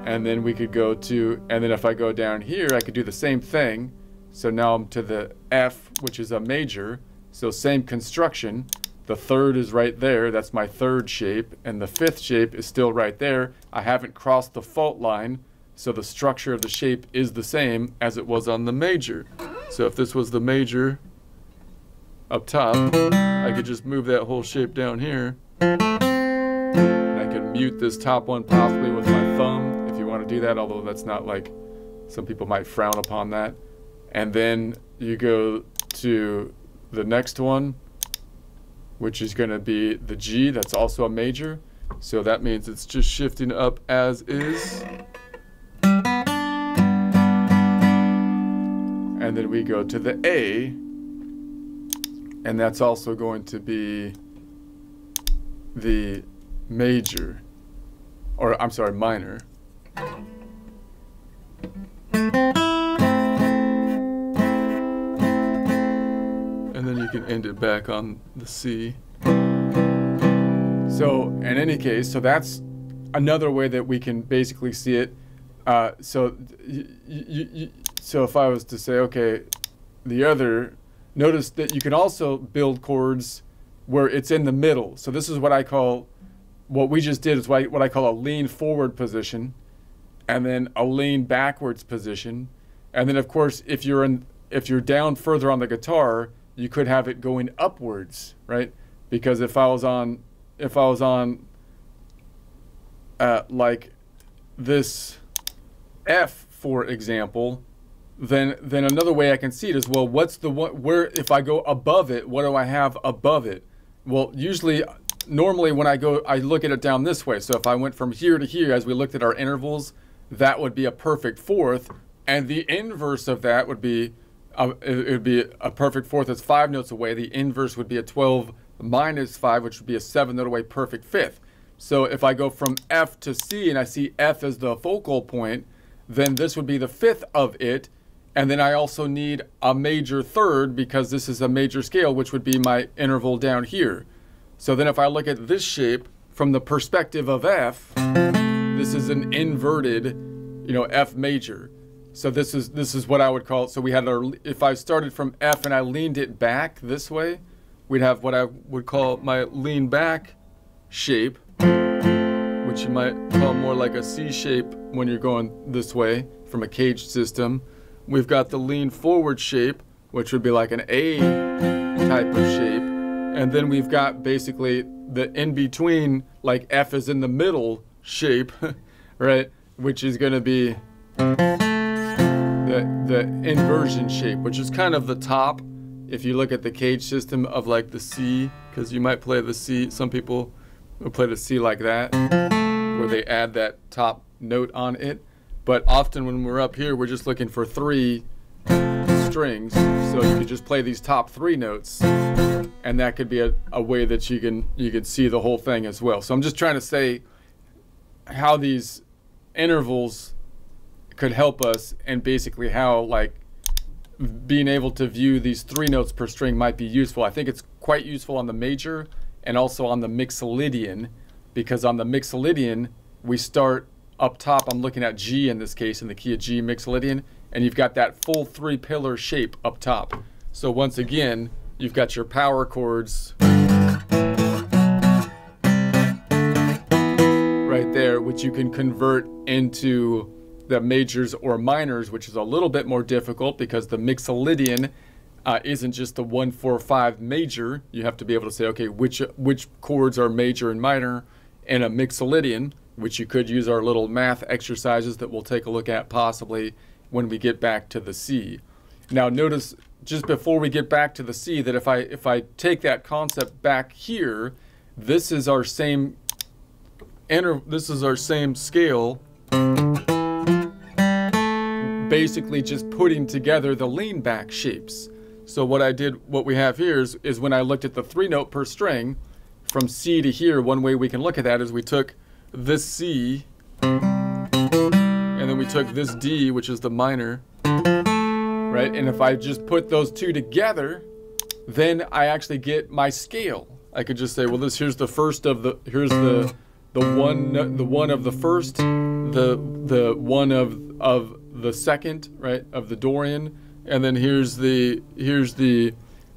And then we could go to, and then if I go down here, I could do the same thing. So now I'm to the F, which is a major. So same construction. The third is right there. That's my third shape. And the fifth shape is still right there. I haven't crossed the fault line. So the structure of the shape is the same as it was on the major. So if this was the major up top, I could just move that whole shape down here. And I can mute this top one possibly with my thumb if you want to do that, although that's not like, some people might frown upon that. And then you go to the next one which is going to be the G, that's also a major. So that means it's just shifting up as is. And then we go to the A, and that's also going to be the major, or I'm sorry, minor. Can end it back on the C. So in any case, so that's another way that we can basically see it. Uh, so, so if I was to say, okay, the other, notice that you can also build chords where it's in the middle. So this is what I call, what we just did is what I, what I call a lean forward position, and then a lean backwards position, and then of course if you're in, if you're down further on the guitar, you could have it going upwards, right? Because if I was on, if I was on, uh, like this F, for example, then then another way I can see it is well, what's the one where if I go above it, what do I have above it? Well, usually, normally when I go, I look at it down this way. So if I went from here to here, as we looked at our intervals, that would be a perfect fourth, and the inverse of that would be uh, it would be a perfect fourth that's five notes away. The inverse would be a 12 minus five, which would be a seven note away perfect fifth. So if I go from F to C and I see F as the focal point, then this would be the fifth of it. And then I also need a major third because this is a major scale, which would be my interval down here. So then if I look at this shape from the perspective of F, this is an inverted, you know, F major. So this is this is what I would call. So we had our. If I started from F and I leaned it back this way, we'd have what I would call my lean back shape, which you might call more like a C shape when you're going this way from a cage system. We've got the lean forward shape, which would be like an A type of shape. And then we've got basically the in between, like F is in the middle shape, right? Which is going to be the, the inversion shape, which is kind of the top. If you look at the cage system of like the C, because you might play the C, some people will play the C like that, where they add that top note on it. But often when we're up here, we're just looking for three strings. So you could just play these top three notes, and that could be a, a way that you can you can see the whole thing as well. So I'm just trying to say how these intervals could help us, and basically how like being able to view these three notes per string might be useful. I think it's quite useful on the major and also on the mixolydian because on the mixolydian we start up top I'm looking at G in this case in the key of G mixolydian and you've got that full three pillar shape up top. So once again you've got your power chords right there which you can convert into the majors or minors, which is a little bit more difficult because the mixolydian uh, isn't just the one, four, five major. You have to be able to say, okay, which which chords are major and minor, and a mixolydian, which you could use our little math exercises that we'll take a look at possibly when we get back to the C. Now notice just before we get back to the C that if I if I take that concept back here, this is our same enter this is our same scale basically just putting together the lean back shapes. So what I did, what we have here is, is when I looked at the three note per string, from C to here, one way we can look at that is we took this C, and then we took this D, which is the minor, right? And if I just put those two together, then I actually get my scale. I could just say, well, this here's the first of the here's the the one the one of the first, the the one of of the second, right, of the Dorian, and then here's the here's the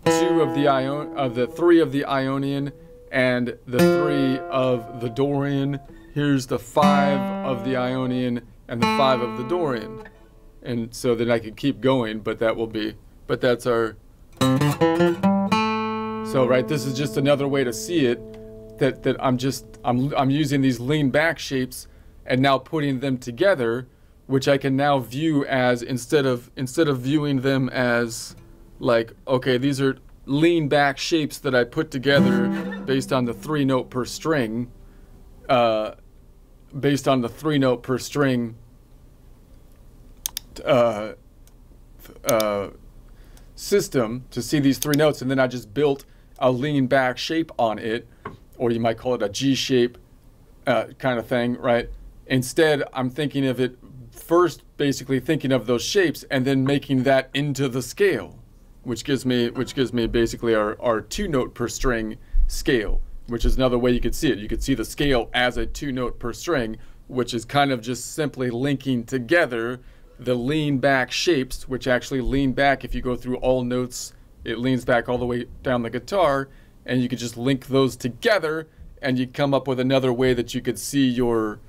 two of the Ion of the three of the Ionian and the three of the Dorian. Here's the five of the Ionian and the five of the Dorian. And so then I could keep going, but that will be but that's our so right, this is just another way to see it that that I'm just I'm I'm using these lean back shapes and now putting them together which I can now view as instead of instead of viewing them as like okay these are lean back shapes that I put together based on the three note per string uh, based on the three note per string uh, uh, system to see these three notes and then I just built a lean back shape on it or you might call it a G shape uh, kind of thing right? Instead I'm thinking of it first basically thinking of those shapes and then making that into the scale, which gives me which gives me basically our, our two note per string scale, which is another way you could see it. You could see the scale as a two note per string, which is kind of just simply linking together the lean back shapes, which actually lean back if you go through all notes, it leans back all the way down the guitar, and you could just link those together and you come up with another way that you could see your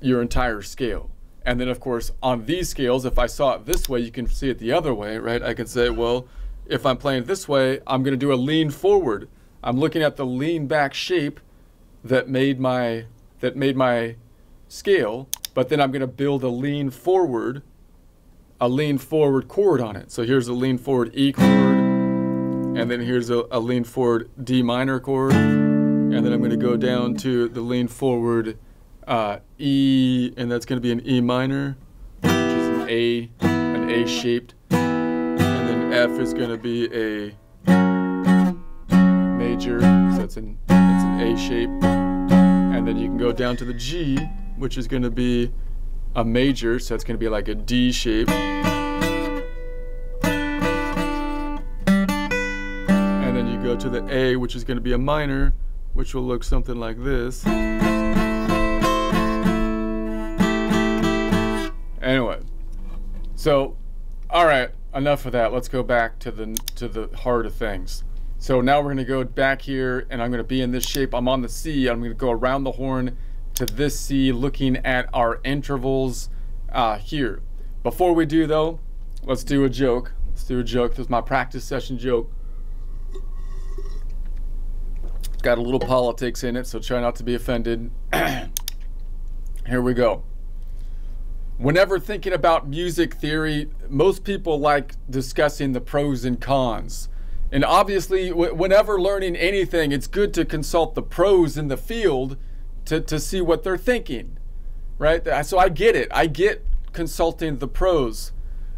your entire scale. And then, of course, on these scales, if I saw it this way, you can see it the other way, right? I can say, well, if I'm playing this way, I'm going to do a lean forward. I'm looking at the lean back shape that made my that made my scale, but then I'm going to build a lean forward, a lean forward chord on it. So here's a lean forward E chord, and then here's a, a lean forward D minor chord, and then I'm going to go down to the lean forward uh, E, and that's going to be an E minor, which is an A, an A shaped, and then F is going to be a major, so it's an it's an A shape, and then you can go down to the G, which is going to be a major, so it's going to be like a D shape. And then you go to the A, which is going to be a minor, which will look something like this. Anyway, so all right, enough of that. Let's go back to the to the heart of things. So now we're going to go back here, and I'm going to be in this shape. I'm on the C. I'm going to go around the horn to this C, looking at our intervals uh, here. Before we do, though, let's do a joke. Let's do a joke. This is my practice session joke. It's got a little politics in it, so try not to be offended. here we go whenever thinking about music theory, most people like discussing the pros and cons. And obviously, whenever learning anything, it's good to consult the pros in the field to, to see what they're thinking, right? So I get it. I get consulting the pros.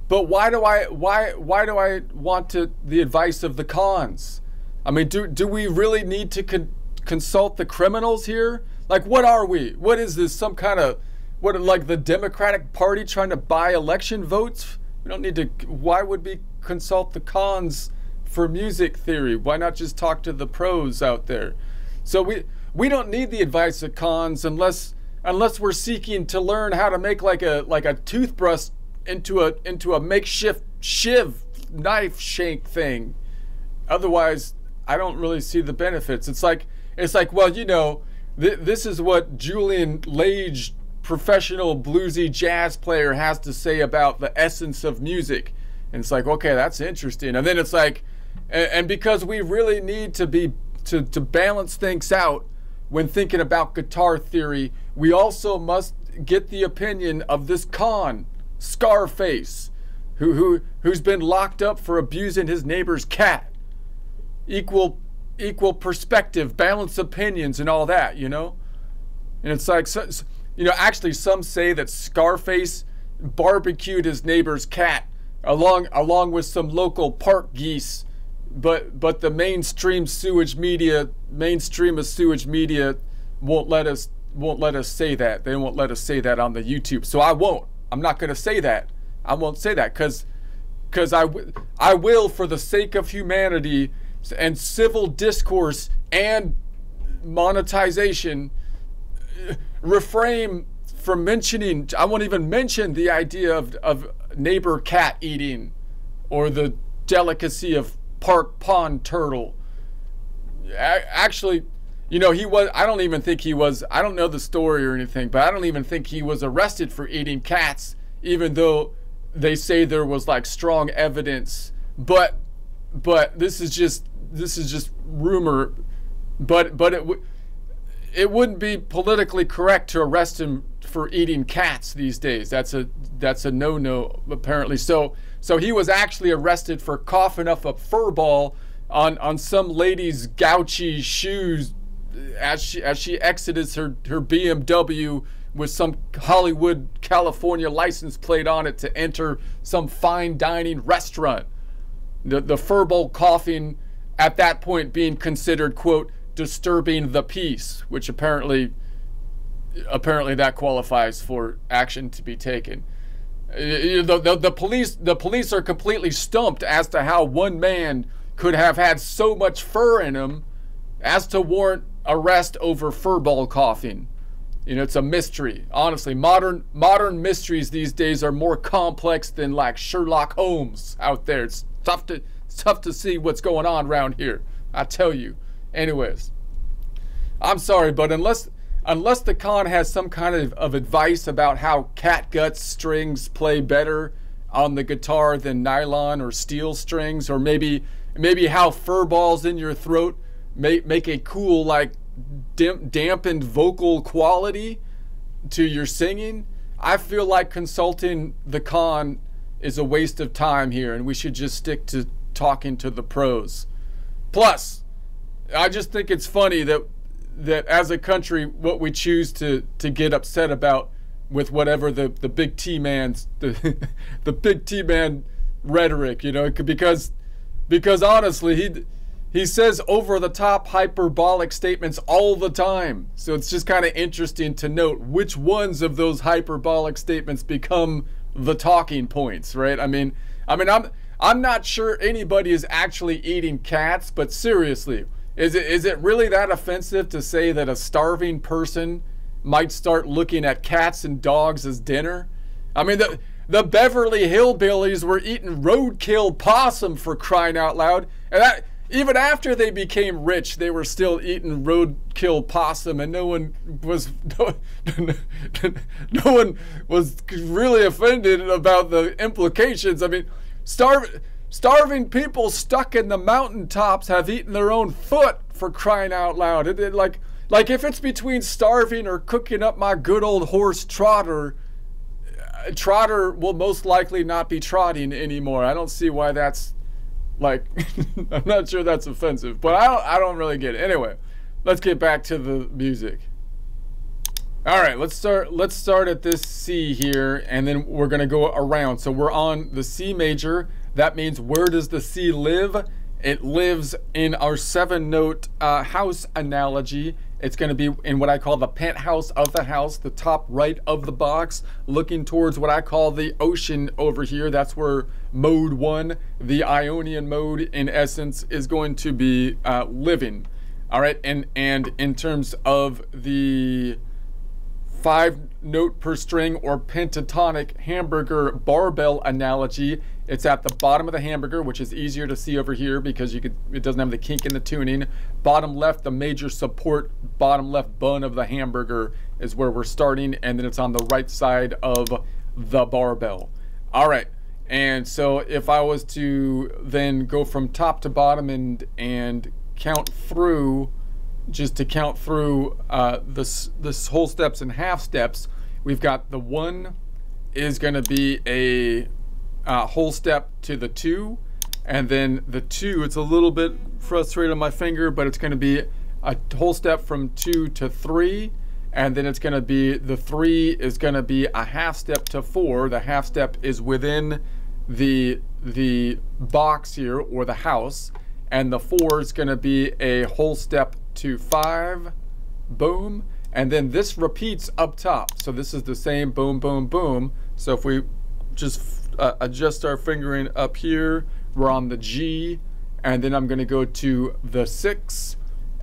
but why do I why why do I want to the advice of the cons? I mean, do do we really need to con- consult the criminals here? Like, what are we? What is this? Some kind of what? Like the Democratic Party trying to buy election votes? We don't need to. Why would we consult the cons for music theory? Why not just talk to the pros out there? So we we don't need the advice of cons unless unless we're seeking to learn how to make like a like a toothbrush into a into a makeshift shiv knife shank thing. Otherwise, I don't really see the benefits. It's like it's like well, you know, th- this is what Julian Lage, professional bluesy jazz player, has to say about the essence of music. And it's like, okay, that's interesting. And then it's like, and, and because we really need to be to to balance things out when thinking about guitar theory, we also must get the opinion of this con, Scarface, who, who, who's been locked up for abusing his neighbor's cat. Equal, equal perspective, balanced opinions, and all that, you know? And it's like, so, you know, actually, some say that Scarface barbecued his neighbor's cat along, along with some local park geese but but the mainstream sewage media, mainstream of sewage media, won't let us won't let us say that. They won't let us say that on the YouTube. So I won't. I'm not going to say that. I won't say that because because I, I will for the sake of humanity and civil discourse and monetization refrain from mentioning I won't even mention the idea of, of neighbor cat eating or the delicacy of park pond turtle. Actually, you know, he was, I don't even think he was, I don't know the story or anything, but I don't even think he was arrested for eating cats, even though they say there was like strong evidence. But, but this is just, this is just rumor. But, but it it wouldn't be politically correct to arrest him for eating cats these days. That's a that's a no-no apparently. So so he was actually arrested for coughing up a fur ball on on some lady's Gucci shoes as she as she exited her her BMW with some Hollywood California license plate on it to enter some fine dining restaurant. The the fur ball coughing at that point being considered quote disturbing the peace, which apparently apparently that qualifies for action to be taken. The, the, the, police the police are completely stumped as to how one man could have had so much fur in him as to warrant arrest over furball coughing. You know, it's a mystery. Honestly, modern modern mysteries these days are more complex than like Sherlock Holmes out there. It's tough to it's tough to see what's going on around here. I tell you. Anyways, I'm sorry, but unless unless the con has some kind of, of advice about how catgut strings play better on the guitar than nylon or steel strings, or maybe maybe how fur balls in your throat make make a cool like dampened vocal quality to your singing. I feel like consulting the con is a waste of time here, and we should just stick to talking to the pros. Plus, I just think it's funny that that as a country, what we choose to to get upset about with whatever the the big T man's the the big T man rhetoric, you know, because because honestly, he he says over the top hyperbolic statements all the time. So it's just kind of interesting to note which ones of those hyperbolic statements become the talking points, right? I mean, I mean, I'm I'm not sure anybody is actually eating cats, but seriously, is it is it really that offensive to say that a starving person might start looking at cats and dogs as dinner? I mean the the Beverly Hillbillies were eating roadkill possum for crying out loud, and that even after they became rich, they were still eating roadkill possum, and no one was no, no one was really offended about the implications. I mean, starve Starving people stuck in the mountaintops have eaten their own foot for crying out loud. It, it, like, like if it's between starving or cooking up my good old horse Trotter, uh, Trotter will most likely not be trotting anymore. I don't see why that's like I'm not sure that's offensive, but I don't I don't really get it. Anyway, let's get back to the music. All right, let's start. Let's start at this C here, and then we're gonna go around. So we're on the C major. That means where does the C live? It lives in our seven-note uh, house analogy. It's going to be in what I call the penthouse of the house, the top right of the box, looking towards what I call the ocean over here. That's where mode one, the Ionian mode, in essence, is going to be uh, living. All right, and and in terms of the five note per string or pentatonic hamburger barbell analogy, it's at the bottom of the hamburger, which is easier to see over here because you could it doesn't have the kink in the tuning. Bottom left, the major support, bottom left bun of the hamburger is where we're starting, and then it's on the right side of the barbell. All right. And so if I was to then go from top to bottom and and count through, just to count through uh, this this whole steps and half steps, we've got the one is going to be a uh, whole step to the two, and then the two, it's a little bit frustrated on my finger, but it's gonna be a whole step from two to three, and then it's gonna be, the three is gonna be a half step to four. The half step is within the, the box here, or the house, and the four is gonna be a whole step to five, boom, and then this repeats up top. So this is the same boom, boom, boom. So if we just uh, adjust our fingering up here. We're on the G, and then I'm going to go to the 6.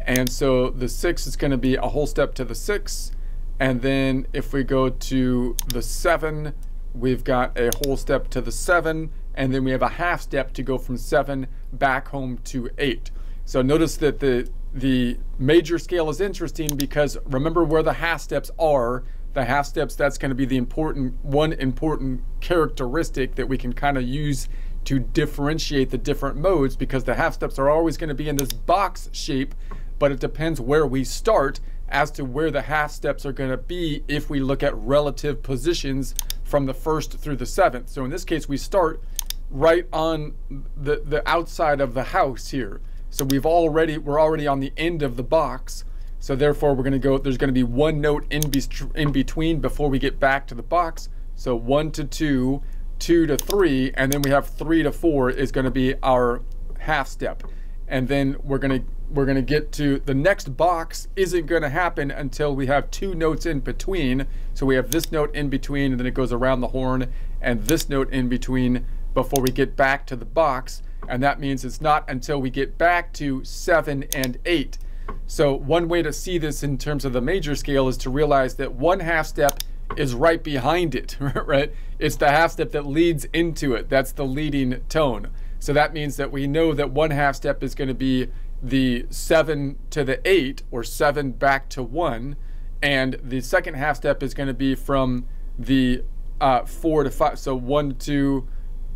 And so the 6 is going to be a whole step to the 6. And then if we go to the 7, we've got a whole step to the 7. And then we have a half step to go from 7 back home to 8. So notice that the the major scale is interesting because remember where the half steps are the half steps, that's going to be the important one important characteristic that we can kind of use to differentiate the different modes because the half steps are always going to be in this box shape, but it depends where we start as to where the half steps are going to be if we look at relative positions from the first through the seventh. So in this case, we start right on the, the outside of the house here. So we've already, we're already on the end of the box. So therefore we're going to go, there's going to be one note in, be in between before we get back to the box. So one to two, two to three, and then we have three to four is going to be our half step. And then we're going to we're going to get to the next box isn't going to happen until we have two notes in between. So we have this note in between and then it goes around the horn and this note in between before we get back to the box. And that means it's not until we get back to seven and eight so one way to see this in terms of the major scale is to realize that one half step is right behind it, right? It's the half step that leads into it. That's the leading tone. So that means that we know that one half step is going to be the seven to the eight or seven back to one. And the second half step is going to be from the uh, four to five. So one to two,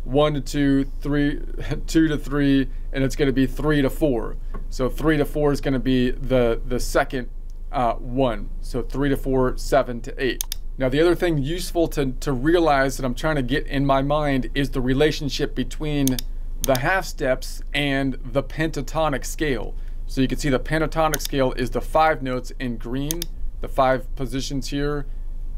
one to two, three, two to three, and it's going to be three to four. So three to four is going to be the, the second uh, one. So three to four, seven to eight. Now the other thing useful to, to realize that I'm trying to get in my mind is the relationship between the half steps and the pentatonic scale. So you can see the pentatonic scale is the five notes in green, the five positions here,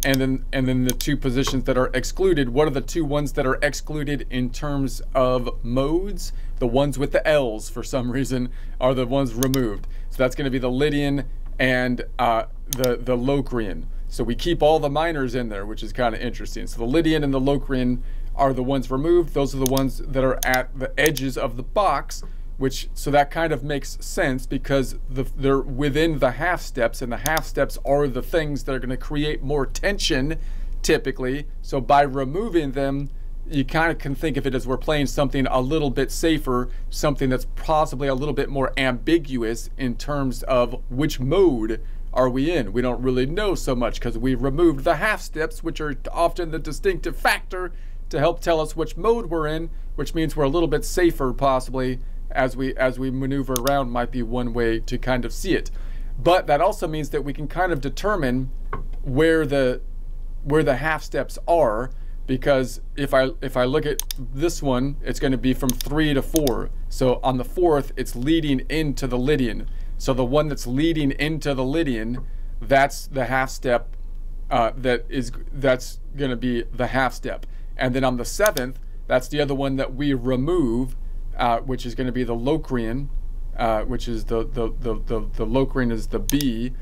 and then and then the two positions that are excluded. What are the two ones that are excluded in terms of modes? The ones with the L's for some reason are the ones removed. So that's going to be the Lydian and uh, the the Locrian. So we keep all the minors in there, which is kind of interesting. So the Lydian and the Locrian are the ones removed. Those are the ones that are at the edges of the box which so that kind of makes sense because the, they're within the half steps and the half steps are the things that are going to create more tension typically. So by removing them you kind of can think of it as we're playing something a little bit safer something that's possibly a little bit more ambiguous in terms of which mode are we in. We don't really know so much because we removed the half steps which are often the distinctive factor to help tell us which mode we're in which means we're a little bit safer possibly as we as we maneuver around might be one way to kind of see it. But that also means that we can kind of determine where the where the half steps are because if I if I look at this one, it's going to be from 3 to 4. So on the fourth, it's leading into the Lydian. So the one that's leading into the Lydian, that's the half step uh, that is that's going to be the half step. And then on the seventh, that's the other one that we remove, uh, which is going to be the Locrian, uh, which is the, the, the, the, the Locrian is the B.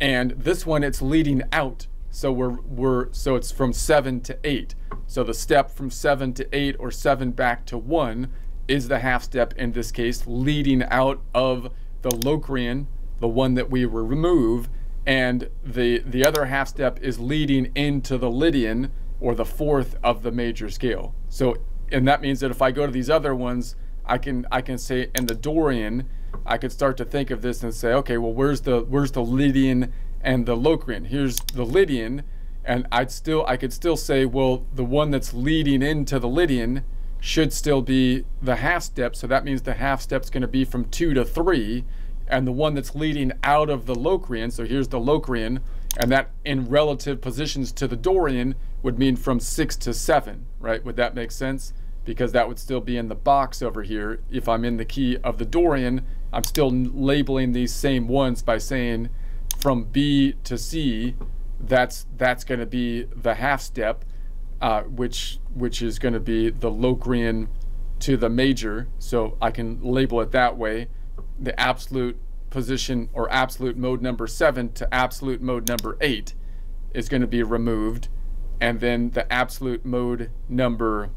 And this one, it's leading out. So we're, we're so it's from seven to eight. So the step from seven to eight or seven back to one is the half step in this case, leading out of the Locrian, the one that we remove, and the the other half step is leading into the Lydian or the fourth of the major scale. So and that means that if I go to these other ones, I can I can say in the Dorian, I could start to think of this and say, okay, well where's the where's the Lydian and the Locrian? Here's the Lydian, and I'd still I could still say, well, the one that's leading into the Lydian should still be the half step. So that means the half step's going to be from two to three and the one that's leading out of the Locrian, so here's the Locrian, and that in relative positions to the Dorian would mean from six to seven, right? Would that make sense? Because that would still be in the box over here. If I'm in the key of the Dorian, I'm still labeling these same ones by saying from B to C, that's that's going to be the half step, uh, which which is going to be the Locrian to the major. So I can label it that way the absolute position or absolute mode number seven to absolute mode number eight is going to be removed. And then the absolute mode number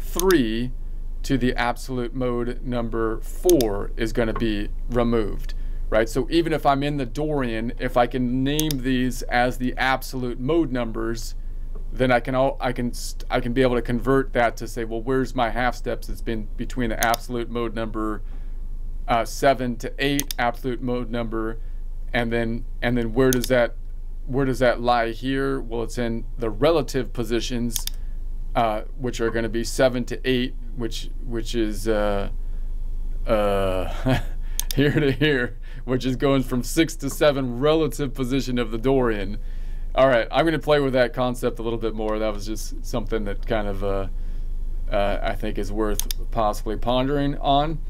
three to the absolute mode number four is going to be removed, right? So even if I'm in the Dorian, if I can name these as the absolute mode numbers, then I can all I can I can be able to convert that to say, well, where's my half steps? It's been between the absolute mode number uh, seven to eight absolute mode number, and then and then where does that where does that lie here? Well, it's in the relative positions, uh, which are going to be seven to eight, which which is uh, uh, here to here, which is going from six to seven relative position of the Dorian. All right, I'm going to play with that concept a little bit more. That was just something that kind of uh, uh, I think is worth possibly pondering on.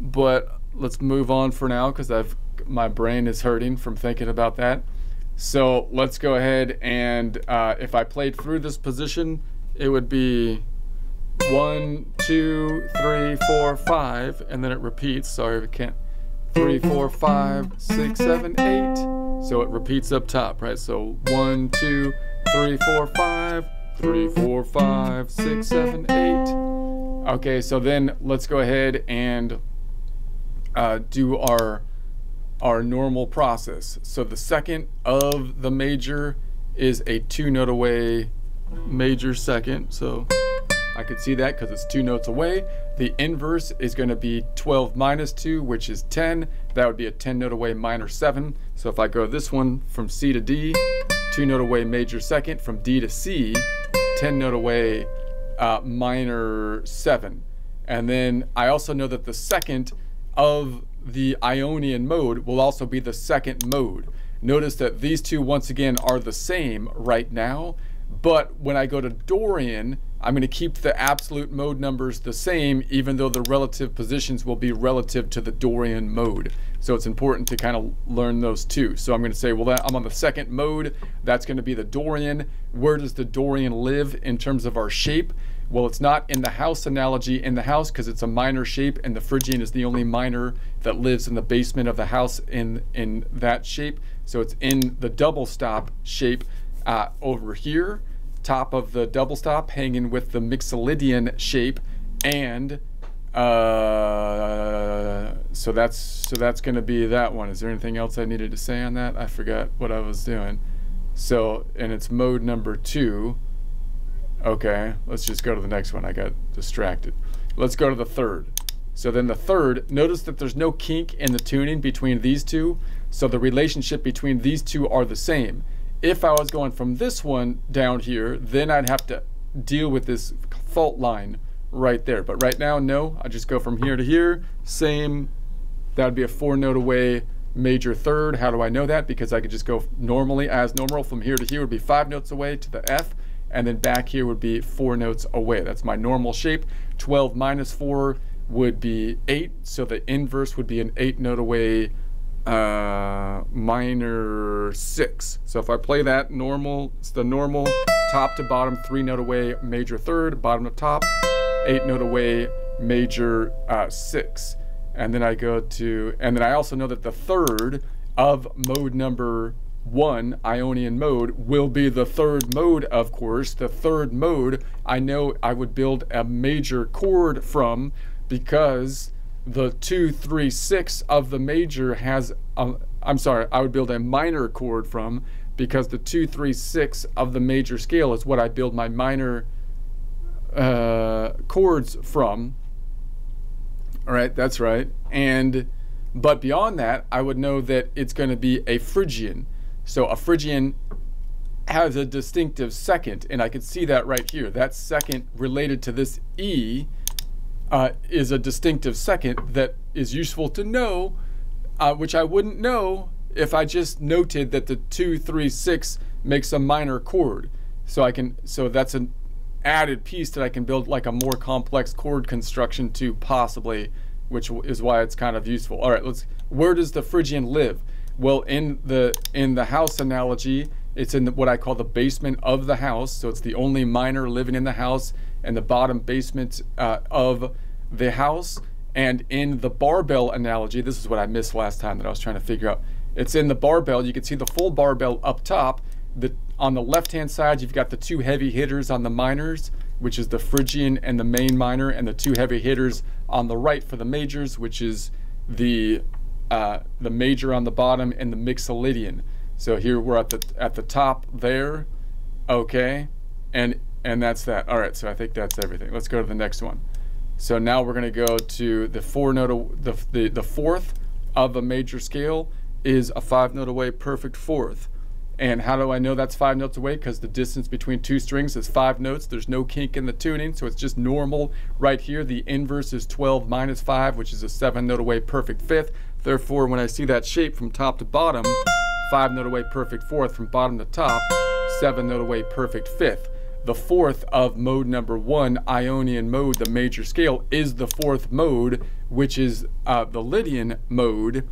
But let's move on for now because I've my brain is hurting from thinking about that. So let's go ahead and uh, if I played through this position, it would be one, two, three, four, five, and then it repeats. Sorry, I can't. Three, four, five, six, seven, eight. So it repeats up top, right? So one, two, three, four, five, three, four, five, six, seven, eight. Okay, so then let's go ahead and uh, do our our normal process. So the second of the major is a two note away major second. So I could see that because it's two notes away. The inverse is going to be 12 minus 2, which is 10. That would be a 10 note away minor 7. So if I go this one from C to D, 2 note away major second, from D to C, 10 note away uh, minor 7. And then I also know that the second of the Ionian mode will also be the second mode. Notice that these two, once again, are the same right now, but when I go to Dorian, I'm going to keep the absolute mode numbers the same, even though the relative positions will be relative to the Dorian mode. So it's important to kind of learn those two. So I'm going to say, well, I'm on the second mode. That's going to be the Dorian. Where does the Dorian live in terms of our shape? Well, it's not in the house analogy in the house because it's a minor shape and the Phrygian is the only minor that lives in the basement of the house in, in that shape. So it's in the double stop shape uh, over here, top of the double stop, hanging with the Mixolydian shape. And uh, so that's so that's going to be that one. Is there anything else I needed to say on that? I forgot what I was doing. So, and it's mode number two. Okay, let's just go to the next one. I got distracted. Let's go to the third. So then the third, notice that there's no kink in the tuning between these two. So the relationship between these two are the same. If I was going from this one down here, then I'd have to deal with this fault line right there. But right now, no, I just go from here to here, same, that would be a four note away major third. How do I know that? Because I could just go normally as normal from here to here would be five notes away to the F and then back here would be four notes away. That's my normal shape. 12 minus four would be eight, so the inverse would be an eight note away uh, minor six. So if I play that normal, it's the normal top to bottom, three note away, major third, bottom to top, eight note away, major uh, six. And then I go to, and then I also know that the third of mode number one, Ionian mode, will be the third mode, of course. The third mode, I know I would build a major chord from because the two, three, six of the major has, a, I'm sorry, I would build a minor chord from because the two, three, six of the major scale is what I build my minor uh, chords from. All right, that's right. And, but beyond that, I would know that it's going to be a Phrygian. So a Phrygian has a distinctive second, and I can see that right here. That second related to this E uh, is a distinctive second that is useful to know, uh, which I wouldn't know if I just noted that the two, three, six makes a minor chord. So I can, so that's an added piece that I can build like a more complex chord construction to possibly, which is why it's kind of useful. All right, let's, where does the Phrygian live? Well, in the, in the house analogy, it's in the, what I call the basement of the house. So it's the only minor living in the house and the bottom basement uh, of the house. And in the barbell analogy, this is what I missed last time that I was trying to figure out. It's in the barbell. You can see the full barbell up top. The, on the left-hand side, you've got the two heavy hitters on the minors, which is the Phrygian and the main minor, and the two heavy hitters on the right for the majors, which is the uh, the major on the bottom and the mixolydian. So here we're at the at the top there, okay, and and that's that. All right, so I think that's everything. Let's go to the next one. So now we're going to go to the four note, the, the, the fourth of a major scale is a five note away perfect fourth. And how do I know that's five notes away? Because the distance between two strings is five notes. There's no kink in the tuning, so it's just normal right here. The inverse is 12 minus five, which is a seven note away perfect fifth. Therefore, when I see that shape from top to bottom, five note away perfect fourth from bottom to top, seven note away perfect fifth. The fourth of mode number one, Ionian mode, the major scale, is the fourth mode, which is uh, the Lydian mode.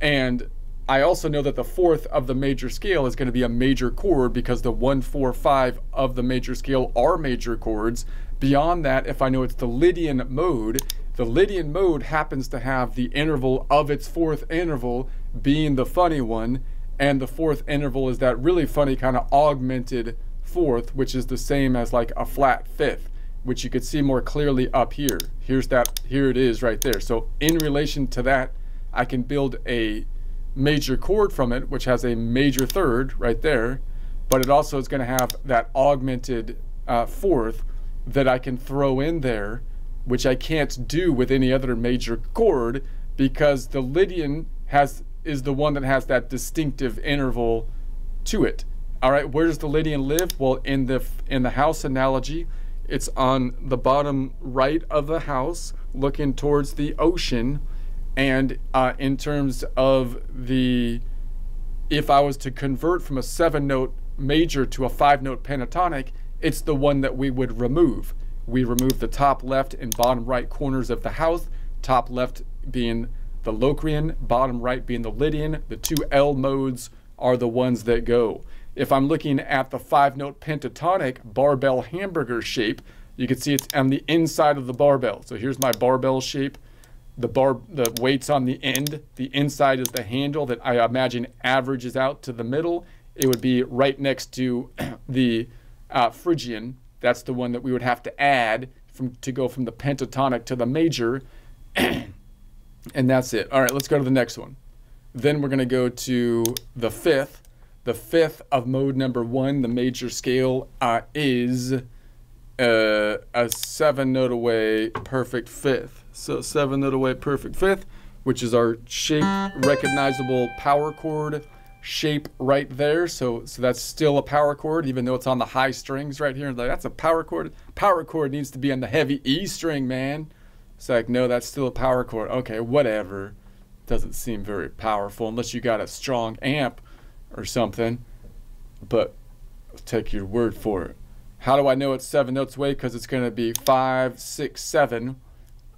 And I also know that the fourth of the major scale is going to be a major chord because the one, four, five of the major scale are major chords. Beyond that, if I know it's the Lydian mode, the Lydian mode happens to have the interval of its fourth interval being the funny one, and the fourth interval is that really funny kind of augmented fourth, which is the same as like a flat fifth, which you could see more clearly up here. Here's that, here it is right there. So in relation to that, I can build a major chord from it, which has a major third right there, but it also is going to have that augmented uh, fourth that I can throw in there, which I can't do with any other major chord because the Lydian has is the one that has that distinctive interval to it. All right, where does the Lydian live? Well, in the in the house analogy, it's on the bottom right of the house, looking towards the ocean. And uh, in terms of the, if I was to convert from a seven note major to a five note pentatonic, it's the one that we would remove. We remove the top left and bottom right corners of the house, top left being the Locrian, bottom right being the Lydian. The two L modes are the ones that go. If I'm looking at the five note pentatonic barbell hamburger shape, you can see it's on the inside of the barbell. So here's my barbell shape. The bar, the weight's on the end. The inside is the handle that I imagine averages out to the middle. It would be right next to the uh, Phrygian. That's the one that we would have to add from to go from the pentatonic to the major. and that's it. All right, let's go to the next one. Then we're going to go to the fifth. The fifth of mode number one, the major scale, uh, is uh, a seven note away perfect fifth. So seven note away perfect fifth, which is our shape recognizable power chord shape right there. So, so that's still a power chord, even though it's on the high strings right here. Like, that's a power chord. Power chord needs to be on the heavy E string, man. It's like, no, that's still a power chord. Okay, whatever. Doesn't seem very powerful unless you got a strong amp or something, but I'll take your word for it. How do I know it's seven notes away? Because it's going to be five, six, seven,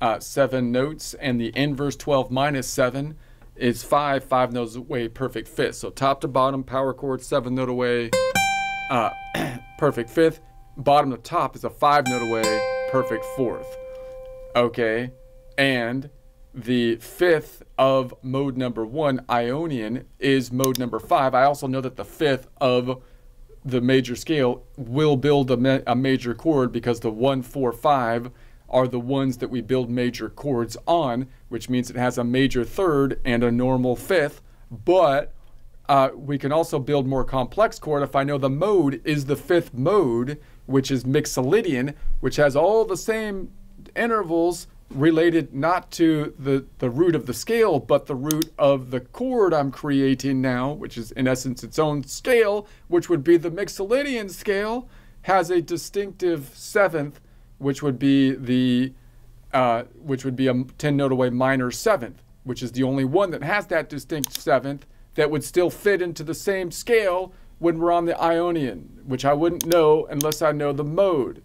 uh, seven notes, and the inverse 12 minus seven is five, five notes away, perfect fifth. So top to bottom, power chord, seven note away, uh, perfect fifth. Bottom to top is a five note away, perfect fourth. Okay, and the fifth of mode number one, Ionian, is mode number five. I also know that the fifth of the major scale will build a, ma a major chord because the one, four, five are the ones that we build major chords on, which means it has a major third and a normal fifth. But uh, we can also build more complex chord if I know the mode is the fifth mode, which is Mixolydian, which has all the same intervals related not to the, the root of the scale, but the root of the chord I'm creating now, which is in essence its own scale, which would be the Mixolydian scale, has a distinctive seventh which would be the uh, which would be a 10 note away minor seventh, which is the only one that has that distinct seventh that would still fit into the same scale when we're on the Ionian, which I wouldn't know unless I know the mode.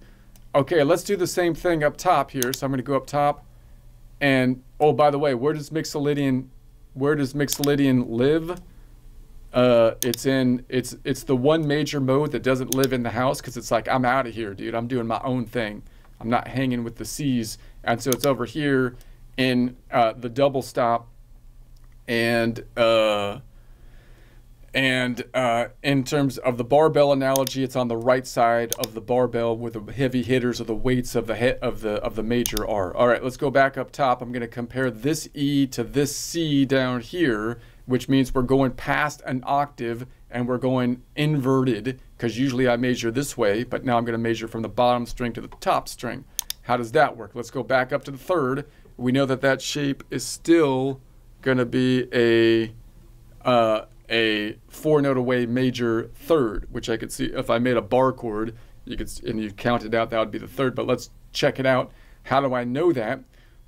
Okay, let's do the same thing up top here. So I'm going to go up top, and oh, by the way, where does Mixolydian, where does Mixolydian live? Uh, it's in it's it's the one major mode that doesn't live in the house because it's like I'm out of here, dude. I'm doing my own thing. I'm not hanging with the C's. And so it's over here in uh, the double stop and uh, and uh, in terms of the barbell analogy, it's on the right side of the barbell where the heavy hitters or the weights of the hit of the of the major are. All right, let's go back up top. I'm going to compare this E to this C down here, which means we're going past an octave and we're going inverted because usually I measure this way, but now I'm going to measure from the bottom string to the top string. How does that work? Let's go back up to the third. We know that that shape is still going to be a uh, a four note away major third, which I could see if I made a bar chord, you could and you count it out, that would be the third. But let's check it out. How do I know that?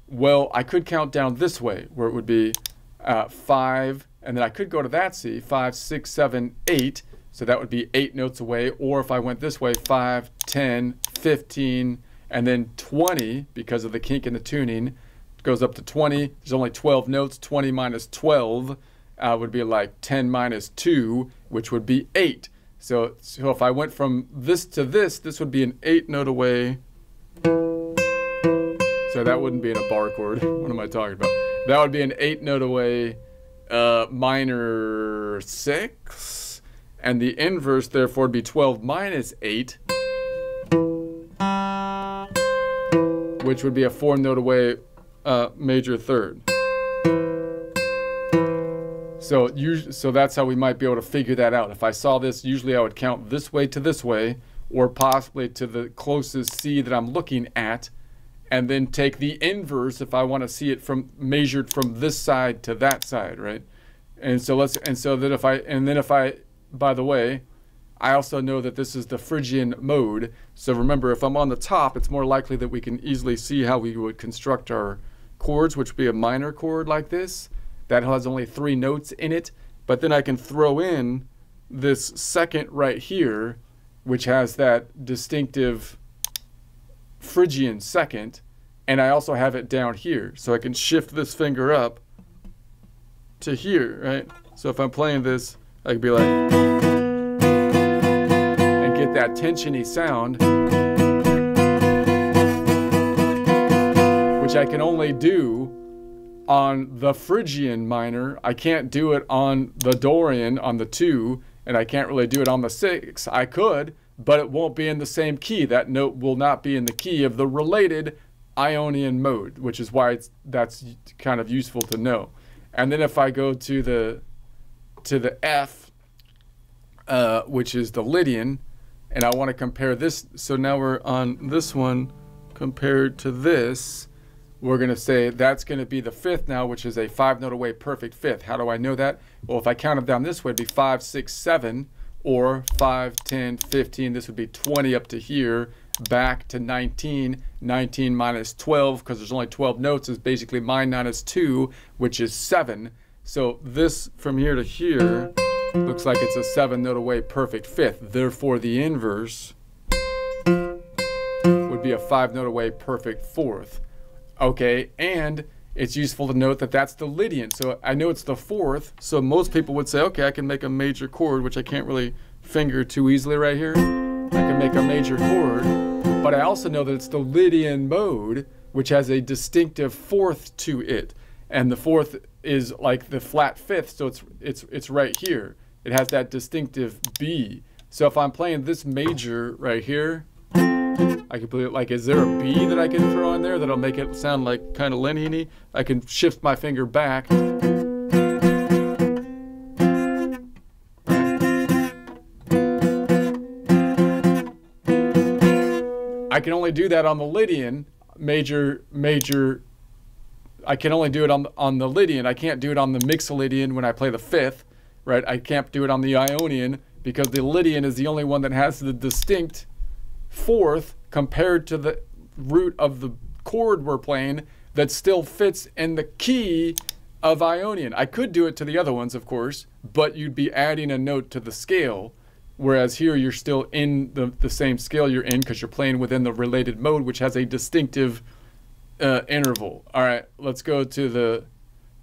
Well, I could count down this way, where it would be uh, five, and then I could go to that C, five, six, seven, eight. So that would be eight notes away. Or if I went this way, five, 10, 15, and then 20, because of the kink in the tuning, goes up to 20. There's only 12 notes. 20 minus 12 uh, would be like 10 minus 2, which would be 8. So, so if I went from this to this, this would be an 8 note away. So that wouldn't be in a bar chord. What am I talking about? That would be an 8 note away uh, minor 6. And the inverse, therefore, would be 12 minus 8. Which would be a 4 note away uh, major third. So, so that's how we might be able to figure that out. If I saw this, usually I would count this way to this way, or possibly to the closest C that I'm looking at, and then take the inverse if I want to see it from measured from this side to that side, right? And so let's and so that if I and then if I by the way, I also know that this is the Phrygian mode. So remember, if I'm on the top, it's more likely that we can easily see how we would construct our chords, which would be a minor chord like this that has only three notes in it. But then I can throw in this second right here, which has that distinctive Phrygian second. And I also have it down here. So I can shift this finger up to here, right? So if I'm playing this, I could be like, and get that tensiony sound, which I can only do on the Phrygian minor. I can't do it on the Dorian on the two, and I can't really do it on the six. I could, but it won't be in the same key. That note will not be in the key of the related Ionian mode, which is why it's, that's kind of useful to know. And then if I go to the to the F, uh, which is the Lydian, and I want to compare this. So now we're on this one compared to this we're going to say that's going to be the fifth now, which is a five note away perfect fifth. How do I know that? Well, if I count them down this way, it'd be five, six, seven, or 5, 10, 15. This would be 20 up to here, back to 19. 19 minus 12, because there's only 12 notes, is basically my minus 2, which is 7. So this from here to here looks like it's a 7 note away perfect fifth. Therefore, the inverse would be a 5 note away perfect fourth. Okay, and it's useful to note that that's the Lydian. So I know it's the fourth. So most people would say, okay, I can make a major chord, which I can't really finger too easily right here. I can make a major chord, but I also know that it's the Lydian mode, which has a distinctive fourth to it. And the fourth is like the flat fifth, so it's it's it's right here. It has that distinctive B. So if I'm playing this major right here, I can play it like, is there a B that I can throw in there that'll make it sound like kind of Lenny I can shift my finger back. I can only do that on the Lydian major major I can only do it on on the Lydian. I can't do it on the Mixolydian when I play the fifth, right? I can't do it on the Ionian because the Lydian is the only one that has the distinct fourth compared to the root of the chord we're playing that still fits in the key of Ionian. I could do it to the other ones, of course, but you'd be adding a note to the scale. Whereas here you're still in the, the same scale you're in because you're playing within the related mode, which has a distinctive uh, interval. All right, let's go to the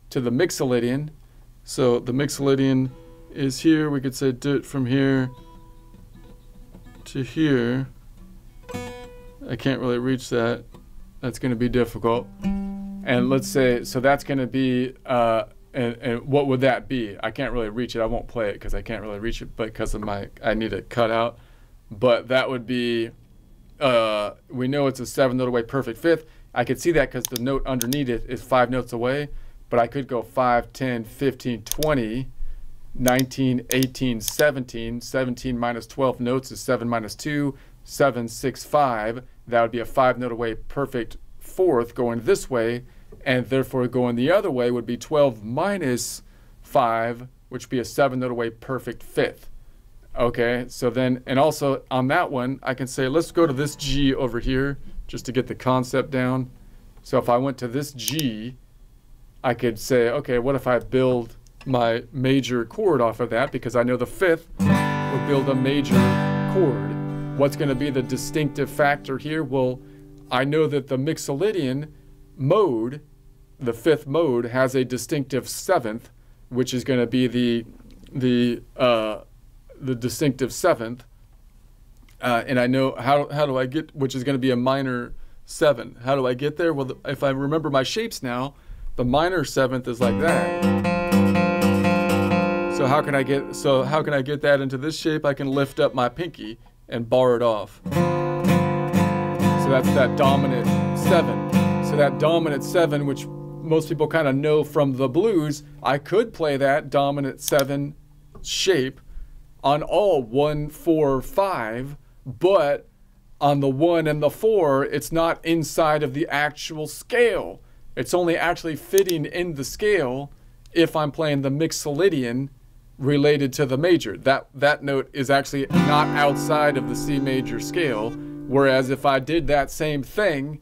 to the Mixolydian. So the Mixolydian is here. We could say do it from here to here. I can't really reach that. That's going to be difficult. And let's say, so that's going to be, uh, and, and what would that be? I can't really reach it. I won't play it because I can't really reach it, but because of my, I need it cut out. But that would be, uh, we know it's a seven note away perfect fifth. I could see that because the note underneath it is five notes away, but I could go 5, 10, 15, 20, 19, 18, 17. 17 minus 12 notes is 7 minus 2, 7, 6, 5. That would be a five note away perfect fourth going this way, and therefore going the other way would be 12 minus 5, which would be a seven note away perfect fifth. Okay, so then, and also on that one, I can say, let's go to this G over here just to get the concept down. So if I went to this G, I could say, okay, what if I build my major chord off of that because I know the fifth would build a major chord. What's going to be the distinctive factor here? Well, I know that the Mixolydian mode, the fifth mode, has a distinctive seventh, which is going to be the the uh, the distinctive seventh. Uh, and I know how how do I get which is going to be a minor seven. How do I get there? Well, if I remember my shapes now, the minor seventh is like that. So how can I get so how can I get that into this shape? I can lift up my pinky and bar it off. So that's that dominant seven. So that dominant seven, which most people kind of know from the blues, I could play that dominant seven shape on all one, four, five, but on the one and the four, it's not inside of the actual scale. It's only actually fitting in the scale if I'm playing the Mixolydian related to the major. That that note is actually not outside of the C major scale. Whereas if I did that same thing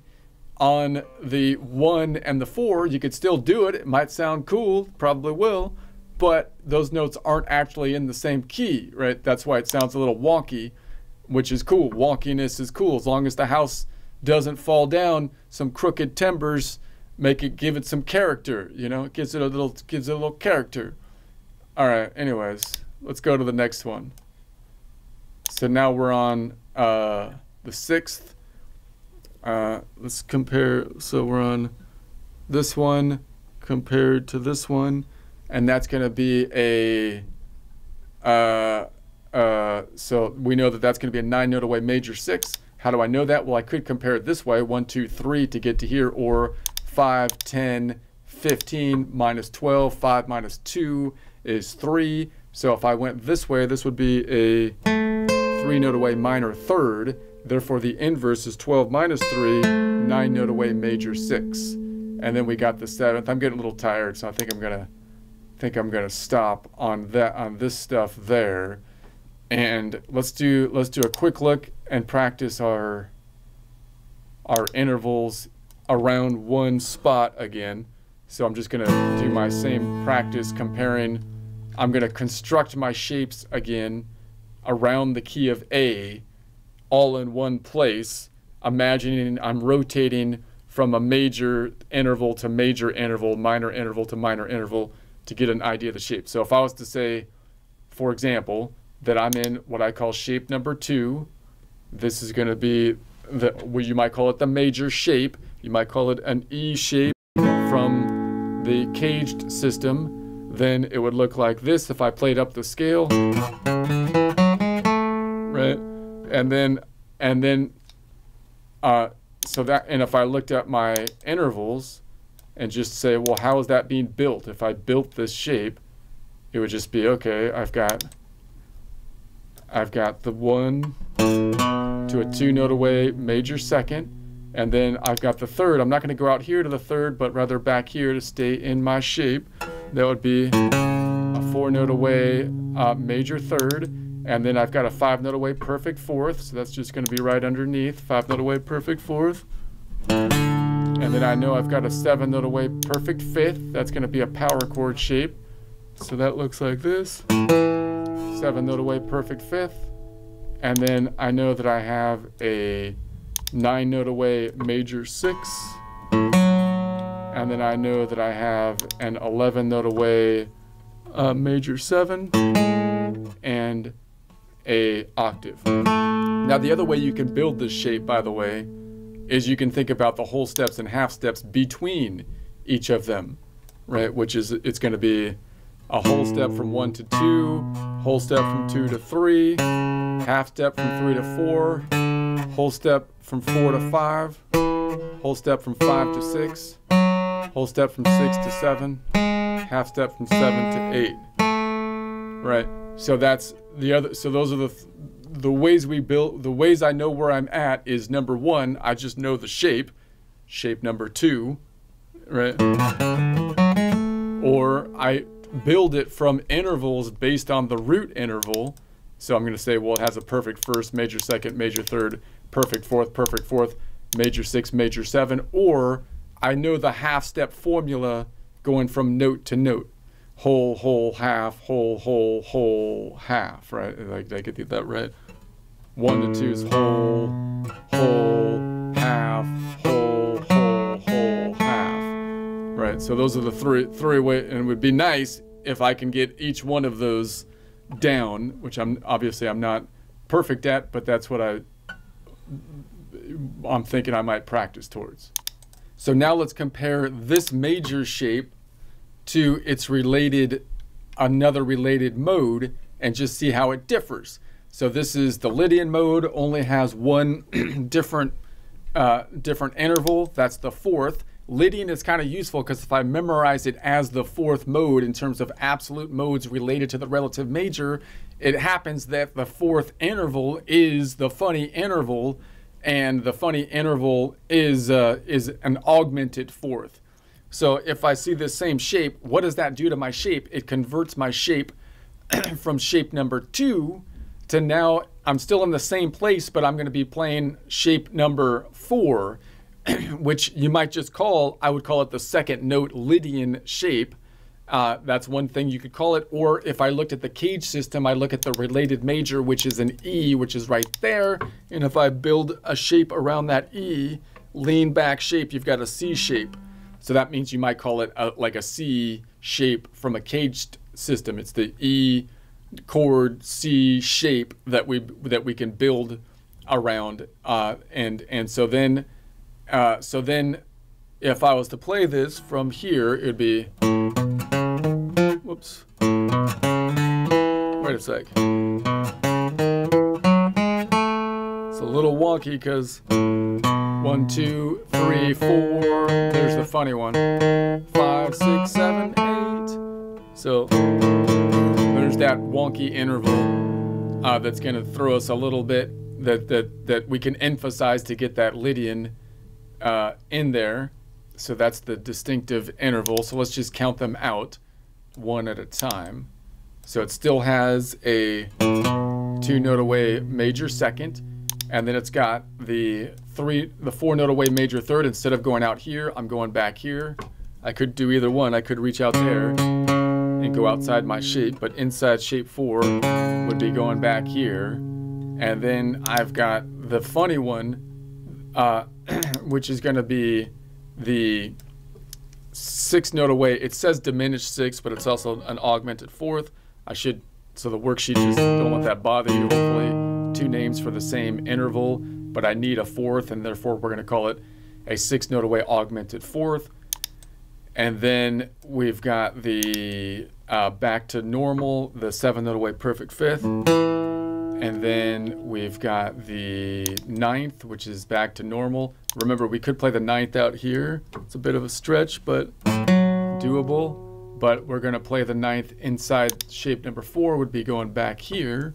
on the one and the four, you could still do it. It might sound cool, probably will, but those notes aren't actually in the same key, right? That's why it sounds a little wonky, which is cool. Wonkiness is cool as long as the house doesn't fall down. Some crooked timbers make it give it some character, you know, it gives it a little gives it a little character. All right, anyways, let's go to the next one. So now we're on uh, the sixth. Uh, let's compare. So we're on this one compared to this one, and that's going to be a. Uh, uh, so we know that that's going to be a nine note away major six. How do I know that? Well, I could compare it this way one, two, three to get to here, or 5, 10, 15 minus 12, 5 minus 2 is 3. So if I went this way, this would be a 3 note away minor third. Therefore, the inverse is 12 minus 3, 9 note away major 6. And then we got the 7th. I'm getting a little tired, so I think I'm going to think I'm going to stop on that on this stuff there. And let's do let's do a quick look and practice our our intervals around one spot again. So I'm just to do my same practice comparing. I'm to construct my shapes again around the key of A all in one place, imagining I'm rotating from a major interval to major interval, minor interval to minor interval to get an idea of the shape. So if I was to say, for example, that I'm in what I call shape number two, this is to be the, well, you might call it the major shape. You might call it an E shape the caged system. Then it would look like this if I played up the scale. Right? And then, and then, uh, so that, and if I looked at my intervals and just say, well, how is that being built? If I built this shape, it would just be, okay, I've got, I've got the one to a two note away major second, and then I've got the third. I'm not gonna go out here to the third, but rather back here to stay in my shape. That would be a four note away uh, major third, and then I've got a five note away perfect fourth, so that's just going to be right underneath. Five note away perfect fourth. And then I know I've got a seven note away perfect fifth. That's going to be a power chord shape. So that looks like this. Seven note away perfect fifth. And then I know that I have a nine note away major six. And then I know that I have an 11 note away uh, major seven and a octave. Now the other way you can build this shape, by the way, is you can think about the whole steps and half steps between each of them, right? Which is, it's gonna be a whole step from one to two, whole step from two to three, half step from three to four, whole step from four to five, whole step from five to six, whole step from six to seven, half step from seven to eight, right? So that's the other, so those are the, the ways we build, the ways I know where I'm at is number one, I just know the shape, shape number two, right? Or I build it from intervals based on the root interval. So I'm going to say, well, it has a perfect first, major second, major third, perfect fourth, perfect fourth, major six, major seven, or I know the half step formula going from note to note whole, whole, half, whole, whole, whole, half, right? Like, I get that right? One to two is whole, whole, half, whole, whole, whole, half, right? So those are the three, three way, and it would be nice if I can get each one of those down, which I'm obviously I'm not perfect at, but that's what I, I'm thinking I might practice towards. So now let's compare this major shape to its related, another related mode and just see how it differs. So this is the Lydian mode, only has one different, uh, different interval, that's the fourth. Lydian is kind of useful because if I memorize it as the fourth mode in terms of absolute modes related to the relative major, it happens that the fourth interval is the funny interval and the funny interval is, uh, is an augmented fourth. So if I see this same shape, what does that do to my shape? It converts my shape from shape number two to now I'm still in the same place, but I'm going to be playing shape number four, which you might just call, I would call it the second note Lydian shape. Uh, that's one thing you could call it. Or if I looked at the cage system, I look at the related major, which is an E, which is right there. And if I build a shape around that E, lean back shape, you've got a C shape. So that means you might call it a, like a C shape from a caged system. It's the E chord C shape that we that we can build around. Uh, and and so then uh, so then if I was to play this from here, it'd be whoops. Wait a sec. It's a little wonky because one, two, three, four. There's the funny one. Five, six, seven, eight. So there's that wonky interval uh, that's going to throw us a little bit that, that, that we can emphasize to get that Lydian uh, in there. So that's the distinctive interval. So let's just count them out one at a time. So it still has a two note away major second and then it's got the three, the four note away major third. Instead of going out here, I'm going back here. I could do either one. I could reach out there and go outside my shape, but inside shape four would be going back here. And then I've got the funny one, uh, which is going to be the six note away. It says diminished six, but it's also an augmented fourth. I should, so the worksheet just don't let that bother you. Hopefully, two names for the same interval, but I need a fourth, and therefore we're going to call it a six note away augmented fourth. And then we've got the uh, back to normal, the seven note away perfect fifth. And then we've got the ninth, which is back to normal. Remember, we could play the ninth out here. It's a bit of a stretch, but doable. But we're going to play the ninth inside shape number four, would be going back here.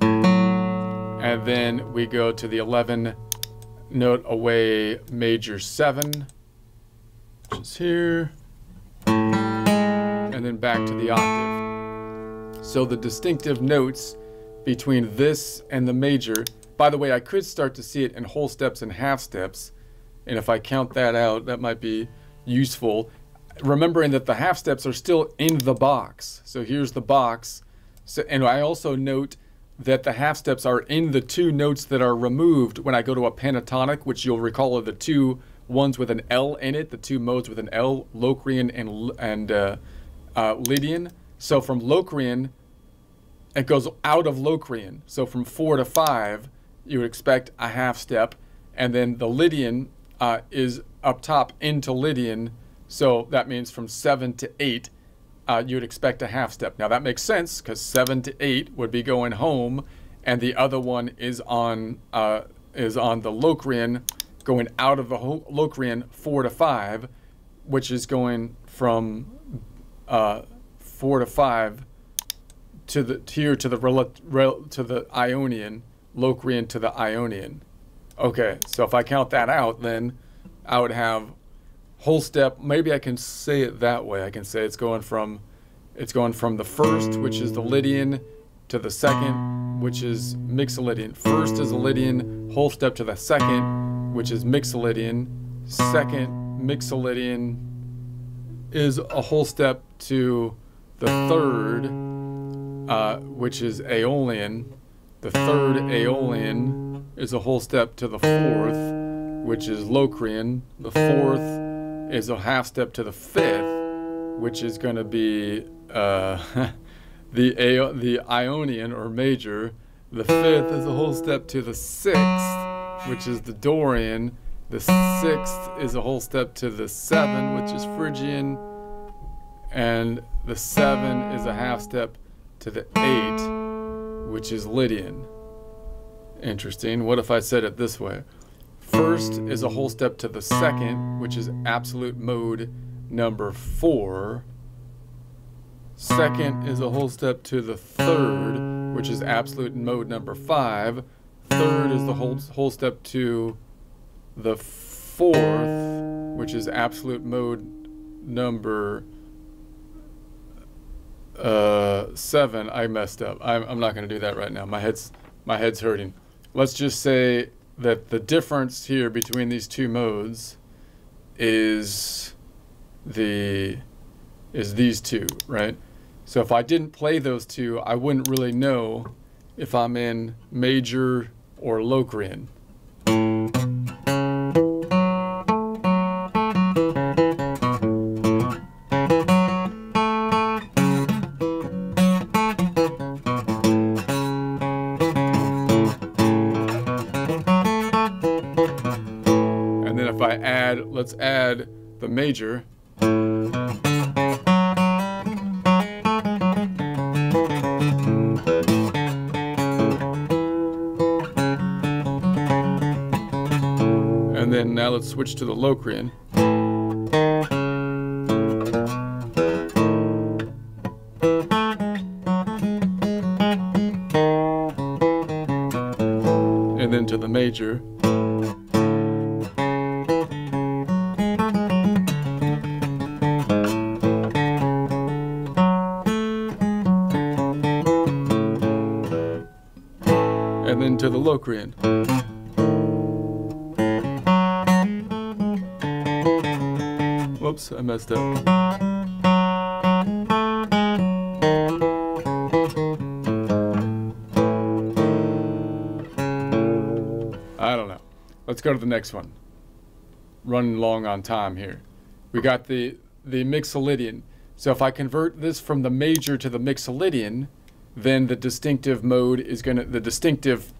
And then we go to the 11 note away major seven, which is here. And then back to the octave. So the distinctive notes between this and the major. By the way, I could start to see it in whole steps and half steps. And if I count that out, that might be useful. Remembering that the half steps are still in the box. So here's the box. So, and I also note that the half steps are in the two notes that are removed when I go to a pentatonic, which you'll recall are the two ones with an L in it, the two modes with an L, Locrian and, and uh, uh, Lydian. So from Locrian, it goes out of Locrian. So from four to five, you would expect a half step. And then the Lydian uh, is up top into Lydian. So that means from seven to eight, uh, you'd expect a half step. Now that makes sense because seven to eight would be going home, and the other one is on uh, is on the Locrian, going out of the Locrian four to five, which is going from uh, four to five to the here to the rel, rel, to the Ionian, Locrian to the Ionian. Okay, so if I count that out, then I would have whole step. Maybe I can say it that way. I can say it's going from it's going from the first, which is the Lydian, to the second, which is Mixolydian. First is a Lydian, whole step to the second, which is Mixolydian. Second, Mixolydian is a whole step to the third, uh, which is Aeolian. The third Aeolian is a whole step to the fourth, which is Locrian. The fourth is a half step to the fifth, which is going to be uh, the the Ionian or major. The fifth is a whole step to the sixth, which is the Dorian. The sixth is a whole step to the seven, which is Phrygian. And the seven is a half step to the eight, which is Lydian. Interesting. What if I said it this way? First is a whole step to the second, which is absolute mode number four. Second is a whole step to the third, which is absolute mode number five. Third is the whole, whole step to the fourth, which is absolute mode number uh, seven. I messed up. I'm, I'm not going to do that right now. My head's my head's hurting. Let's just say that the difference here between these two modes is the is these two, right? So if I didn't play those two, I wouldn't really know if I'm in major or Locrian. The now let's switch to the Locrian. And then to the major. I don't know. Let's go to the next one. running long on time here. We got the the Mixolydian. So if I convert this from the major to the Mixolydian, then the distinctive mode is going to, the distinctive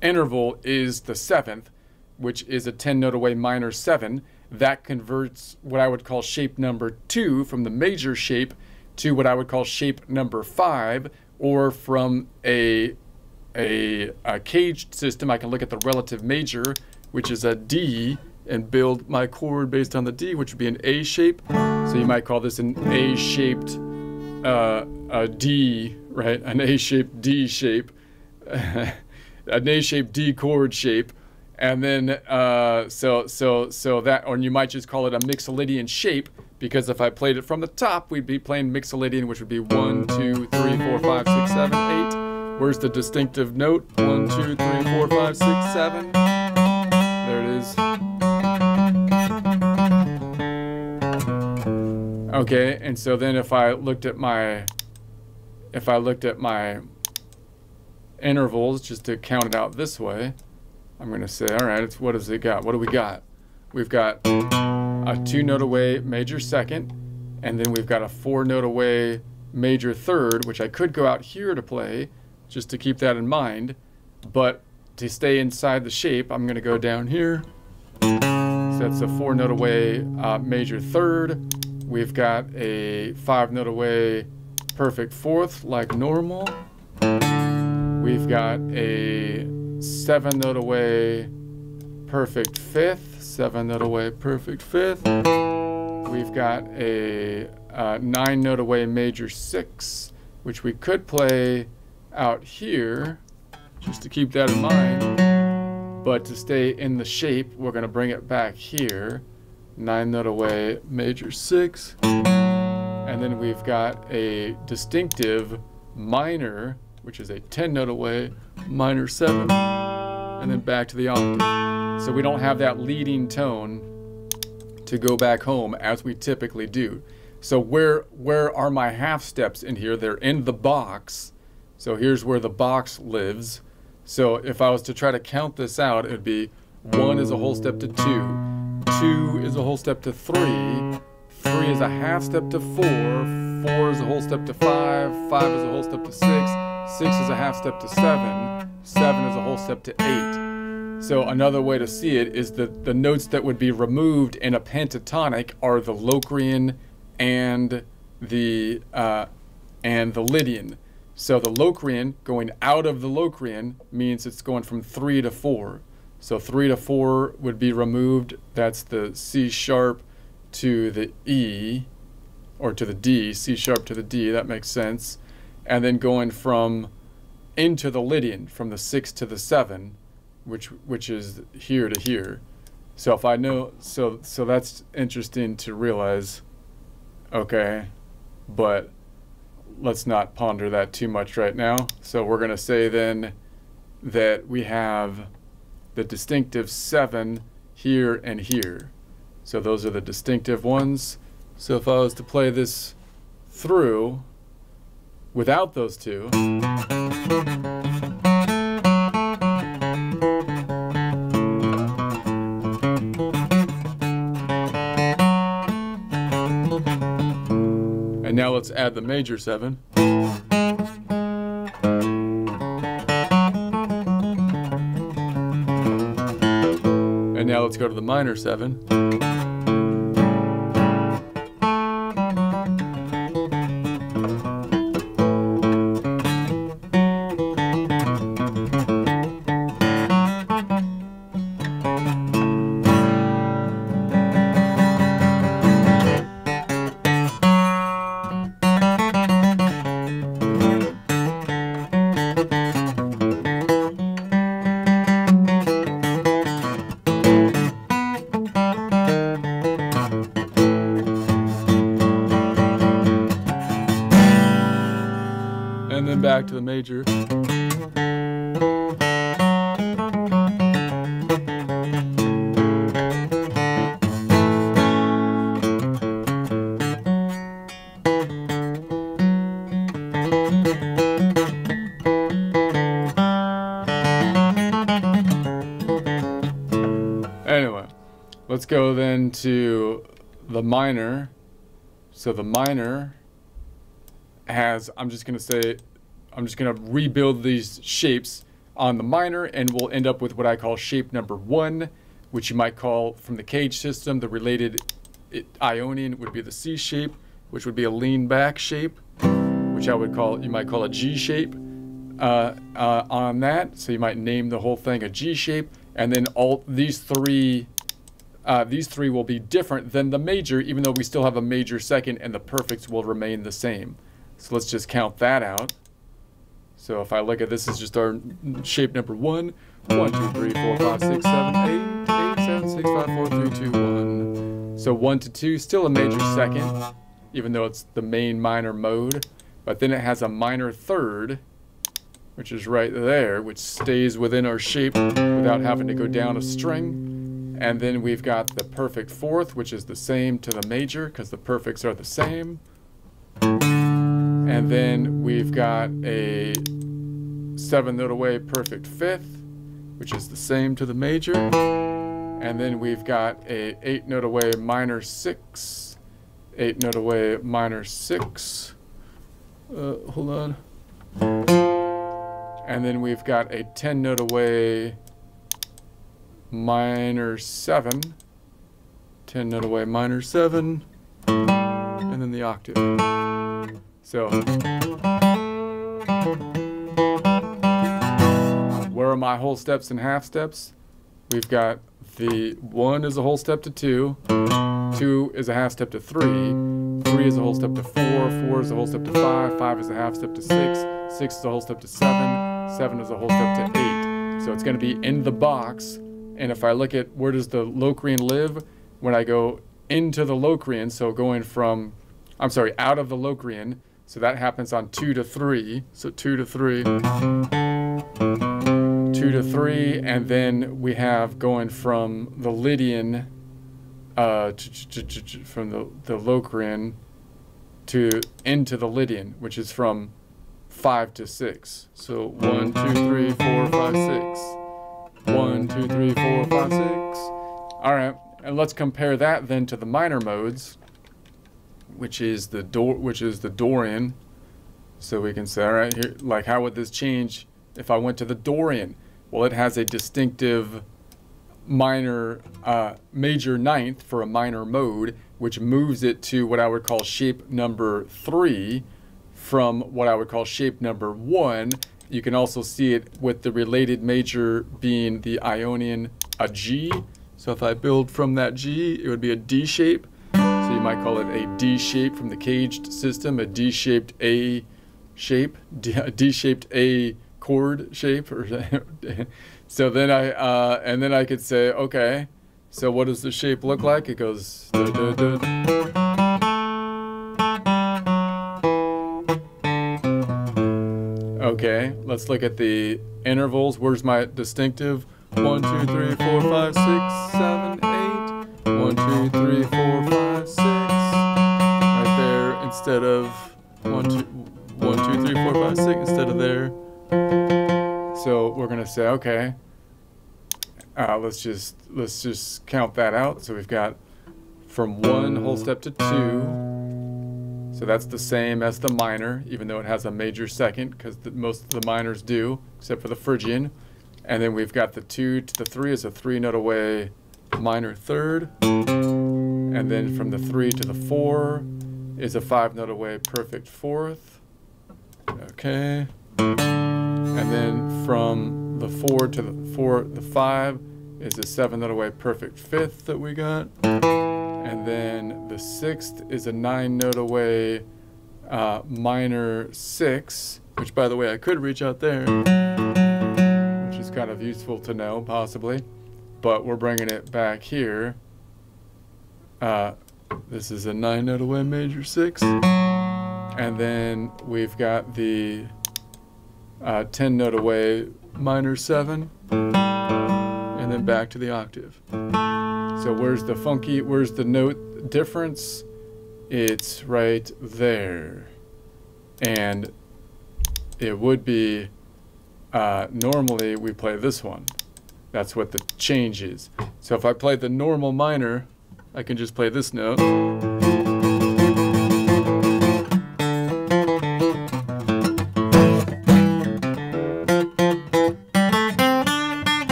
interval is the seventh, which is a 10 note away minor seven. That converts what I would call shape number two from the major shape to what I would call shape number five, or from a, a, a caged system, I can look at the relative major, which is a D, and build my chord based on the D, which would be an A shape. So you might call this an A-shaped uh, a D, right? An A-shaped D shape, an A-shaped D chord shape, and then uh, so so so that, or you might just call it a Mixolydian shape because if I played it from the top, we'd be playing Mixolydian, which would be one, two, three, four, five, six, seven, eight. Where's the distinctive note? One, two, three, four, five, six, seven. There it is. Okay, and so then if I looked at my, if I looked at my intervals, just to count it out this way, I'm going to say, all right, it's, what does it got? What do we got? We've got a two note away major second, and then we've got a four note away major third, which I could go out here to play, just to keep that in mind. But to stay inside the shape, I'm going to go down here. So that's a four note away uh, major third. We've got a five note away perfect fourth like normal. We've got a seven note away perfect fifth, seven note away perfect fifth. We've got a, a nine note away major six, which we could play out here, just to keep that in mind. But to stay in the shape, we're going to bring it back here nine note away major six. And then we've got a distinctive minor, which is a 10 note away minor seven. And then back to the octave. So we don't have that leading tone to go back home as we typically do. So where where are my half steps in here? They're in the box. So here's where the box lives. So if I was to try to count this out, it would be one is a whole step to two, Two is a whole step to three. Three is a half step to four. Four is a whole step to five. Five is a whole step to six. Six is a half step to seven. Seven is a whole step to eight. So another way to see it is that the notes that would be removed in a pentatonic are the Locrian and the uh, and the Lydian. So the Locrian going out of the Locrian means it's going from three to four. So three to four would be removed. That's the C sharp to the E, or to the D, C sharp to the D, that makes sense. And then going from into the Lydian, from the six to the seven, which which is here to here. So if I know, so so that's interesting to realize. Okay, but let's not ponder that too much right now. So we're gonna say then that we have the distinctive seven here and here. So those are the distinctive ones. So if I was to play this through without those two, and now let's add the major seven. And now let's go to the minor seven. The minor. So the minor has, I'm just going to say, I'm just going to rebuild these shapes on the minor and we'll end up with what I call shape number one, which you might call from the cage system, the related Ionian would be the C shape, which would be a lean back shape, which I would call, you might call a G shape uh, uh, on that. So you might name the whole thing a G shape. And then all these three, uh, these three will be different than the major, even though we still have a major second and the perfects will remain the same. So let's just count that out. So if I look at this, is just our shape number one. One, two, three, four, five, six, seven, eight, eight, seven, six, five, four, three, two, one. So one to two, still a major second, even though it's the main minor mode. But then it has a minor third, which is right there, which stays within our shape without having to go down a string. And then we've got the perfect fourth, which is the same to the major, because the perfects are the same. And then we've got a seven note away perfect fifth, which is the same to the major. And then we've got a eight note away minor six, eight note away minor six. Uh, hold on. And then we've got a 10 note away minor seven, 10 note away minor seven, and then the octave. So, where are my whole steps and half steps? We've got the one is a whole step to two, two is a half step to three, three is a whole step to four, four is a whole step to five, five is a half step to six, six is a whole step to seven, seven is a whole step to eight. So it's going to be in the box. And if I look at where does the Locrian live, when I go into the Locrian, so going from, I'm sorry, out of the Locrian, so that happens on two to three. So two to three, two to three, and then we have going from the Lydian, uh, from the, the Locrian to into the Lydian, which is from five to six. So one, two, three, four, five, six. One, two, three, four, five, six. All right, and let's compare that then to the minor modes which is the door, which is the Dorian. So we can say, all right, here, like how would this change if I went to the Dorian? Well, it has a distinctive minor, uh, major ninth for a minor mode, which moves it to what I would call shape number three from what I would call shape number one. You can also see it with the related major being the Ionian, a G. So if I build from that G, it would be a D shape So you might call it a D shape from the caged system, a D shaped A shape, D shaped A chord shape. So then I, uh, and then I could say, okay, so what does the shape look like? It goes. Okay, let's look at the intervals. Where's my distinctive? One, two, three, four, five, six, seven, eight. One, two, three, four, five, six Right there instead of one, two, one, two, three, four, five, six instead of there. So we're gonna say, okay, uh, let's just let's just count that out. So we've got from one whole step to two. So that's the same as the minor, even though it has a major second, because most of the minors do, except for the Phrygian. And then we've got the two to the three is a three note away minor third. And then from the three to the four is a five note away perfect fourth. Okay. And then from the four to the four, the five is a seven note away perfect fifth that we got. And then the sixth is a nine note away uh, minor six, which by the way, I could reach out there, which is kind of useful to know possibly, but we're bringing it back here. Uh, this is a nine note away major six. And then we've got the uh, 10 note away minor seven. And then back to the octave. So where's the funky, where's the note difference? It's right there. And it would be, uh, normally we play this one. That's what the change is. So if I play the normal minor, I can just play this note.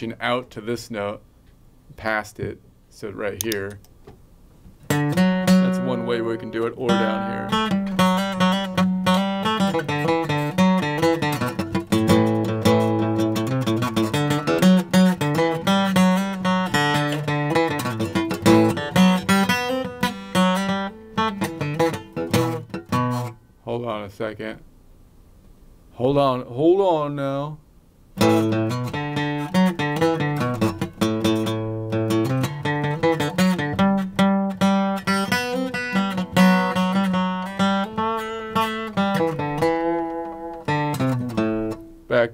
Reaching out to this note, past it, so right here. That's one way we can do it, or down here. Hold on a second. Hold on, hold on now.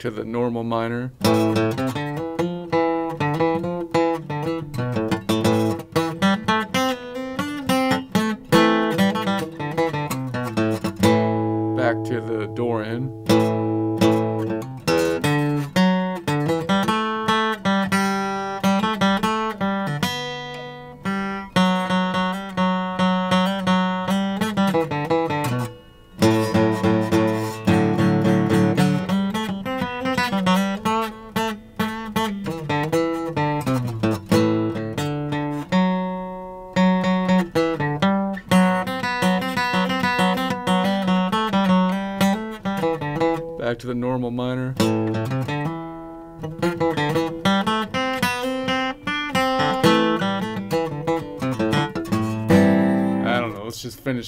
To the normal minor.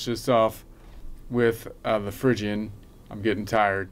This off with uh, the Phrygian. I'm getting tired.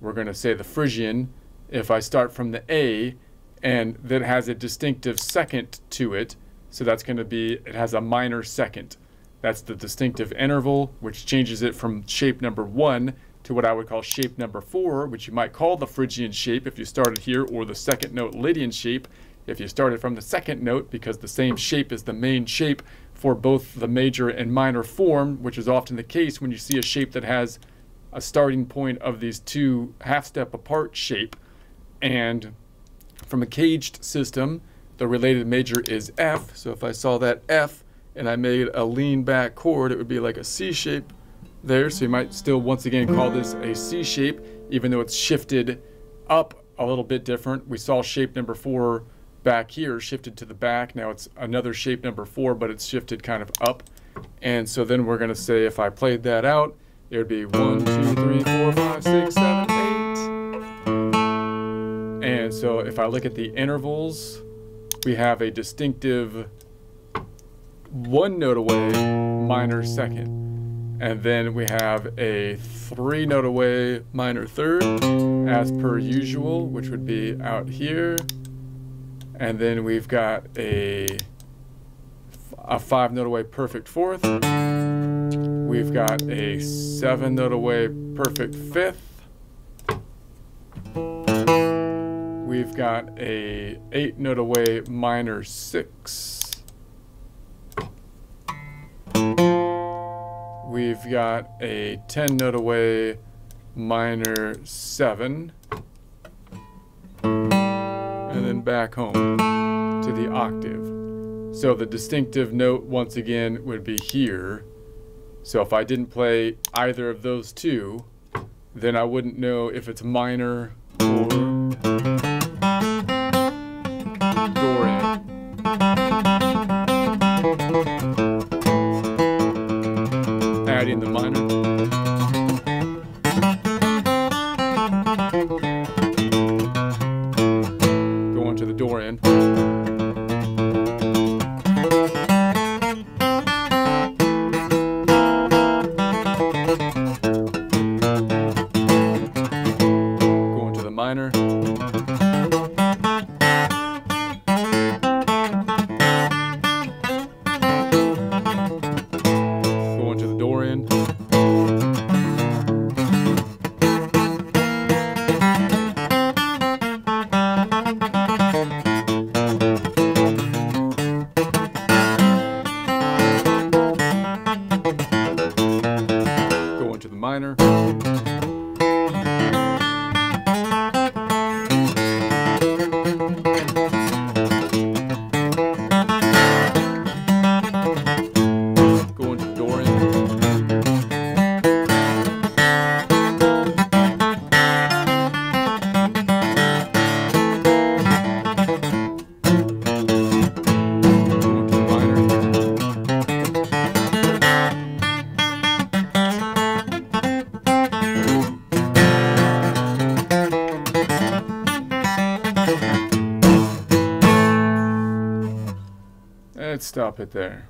We're going to say the Phrygian if I start from the A and that has a distinctive second to it. So that's going to be, it has a minor second. That's the distinctive interval, which changes it from shape number one to what I would call shape number four, which you might call the Phrygian shape if you started here, or the second note Lydian shape if you started from the second note, because the same shape is the main shape for both the major and minor form, which is often the case when you see a shape that has a starting point of these two half step apart shape. And from a caged system, the related major is F. So if I saw that F and I made a lean back chord, it would be like a C shape there. So you might still once again call this a C shape, even though it's shifted up a little bit different. We saw shape number four back here shifted to the back. Now it's another shape number four, but it's shifted kind of up. And so then we're going to say if I played that out, it would be one, two, three, four, five, six, seven, eight. And so if I look at the intervals, we have a distinctive one note away minor second. And then we have a three note away minor third as per usual, which would be out here. And then we've got a, a five note away perfect fourth. We've got a seven note away perfect fifth. We've got a eight note away minor six. We've got a 10 note away minor 7. Back home to the octave. So the distinctive note once again would be here. So if I didn't play either of those two, then I wouldn't know if it's minor or stop it there.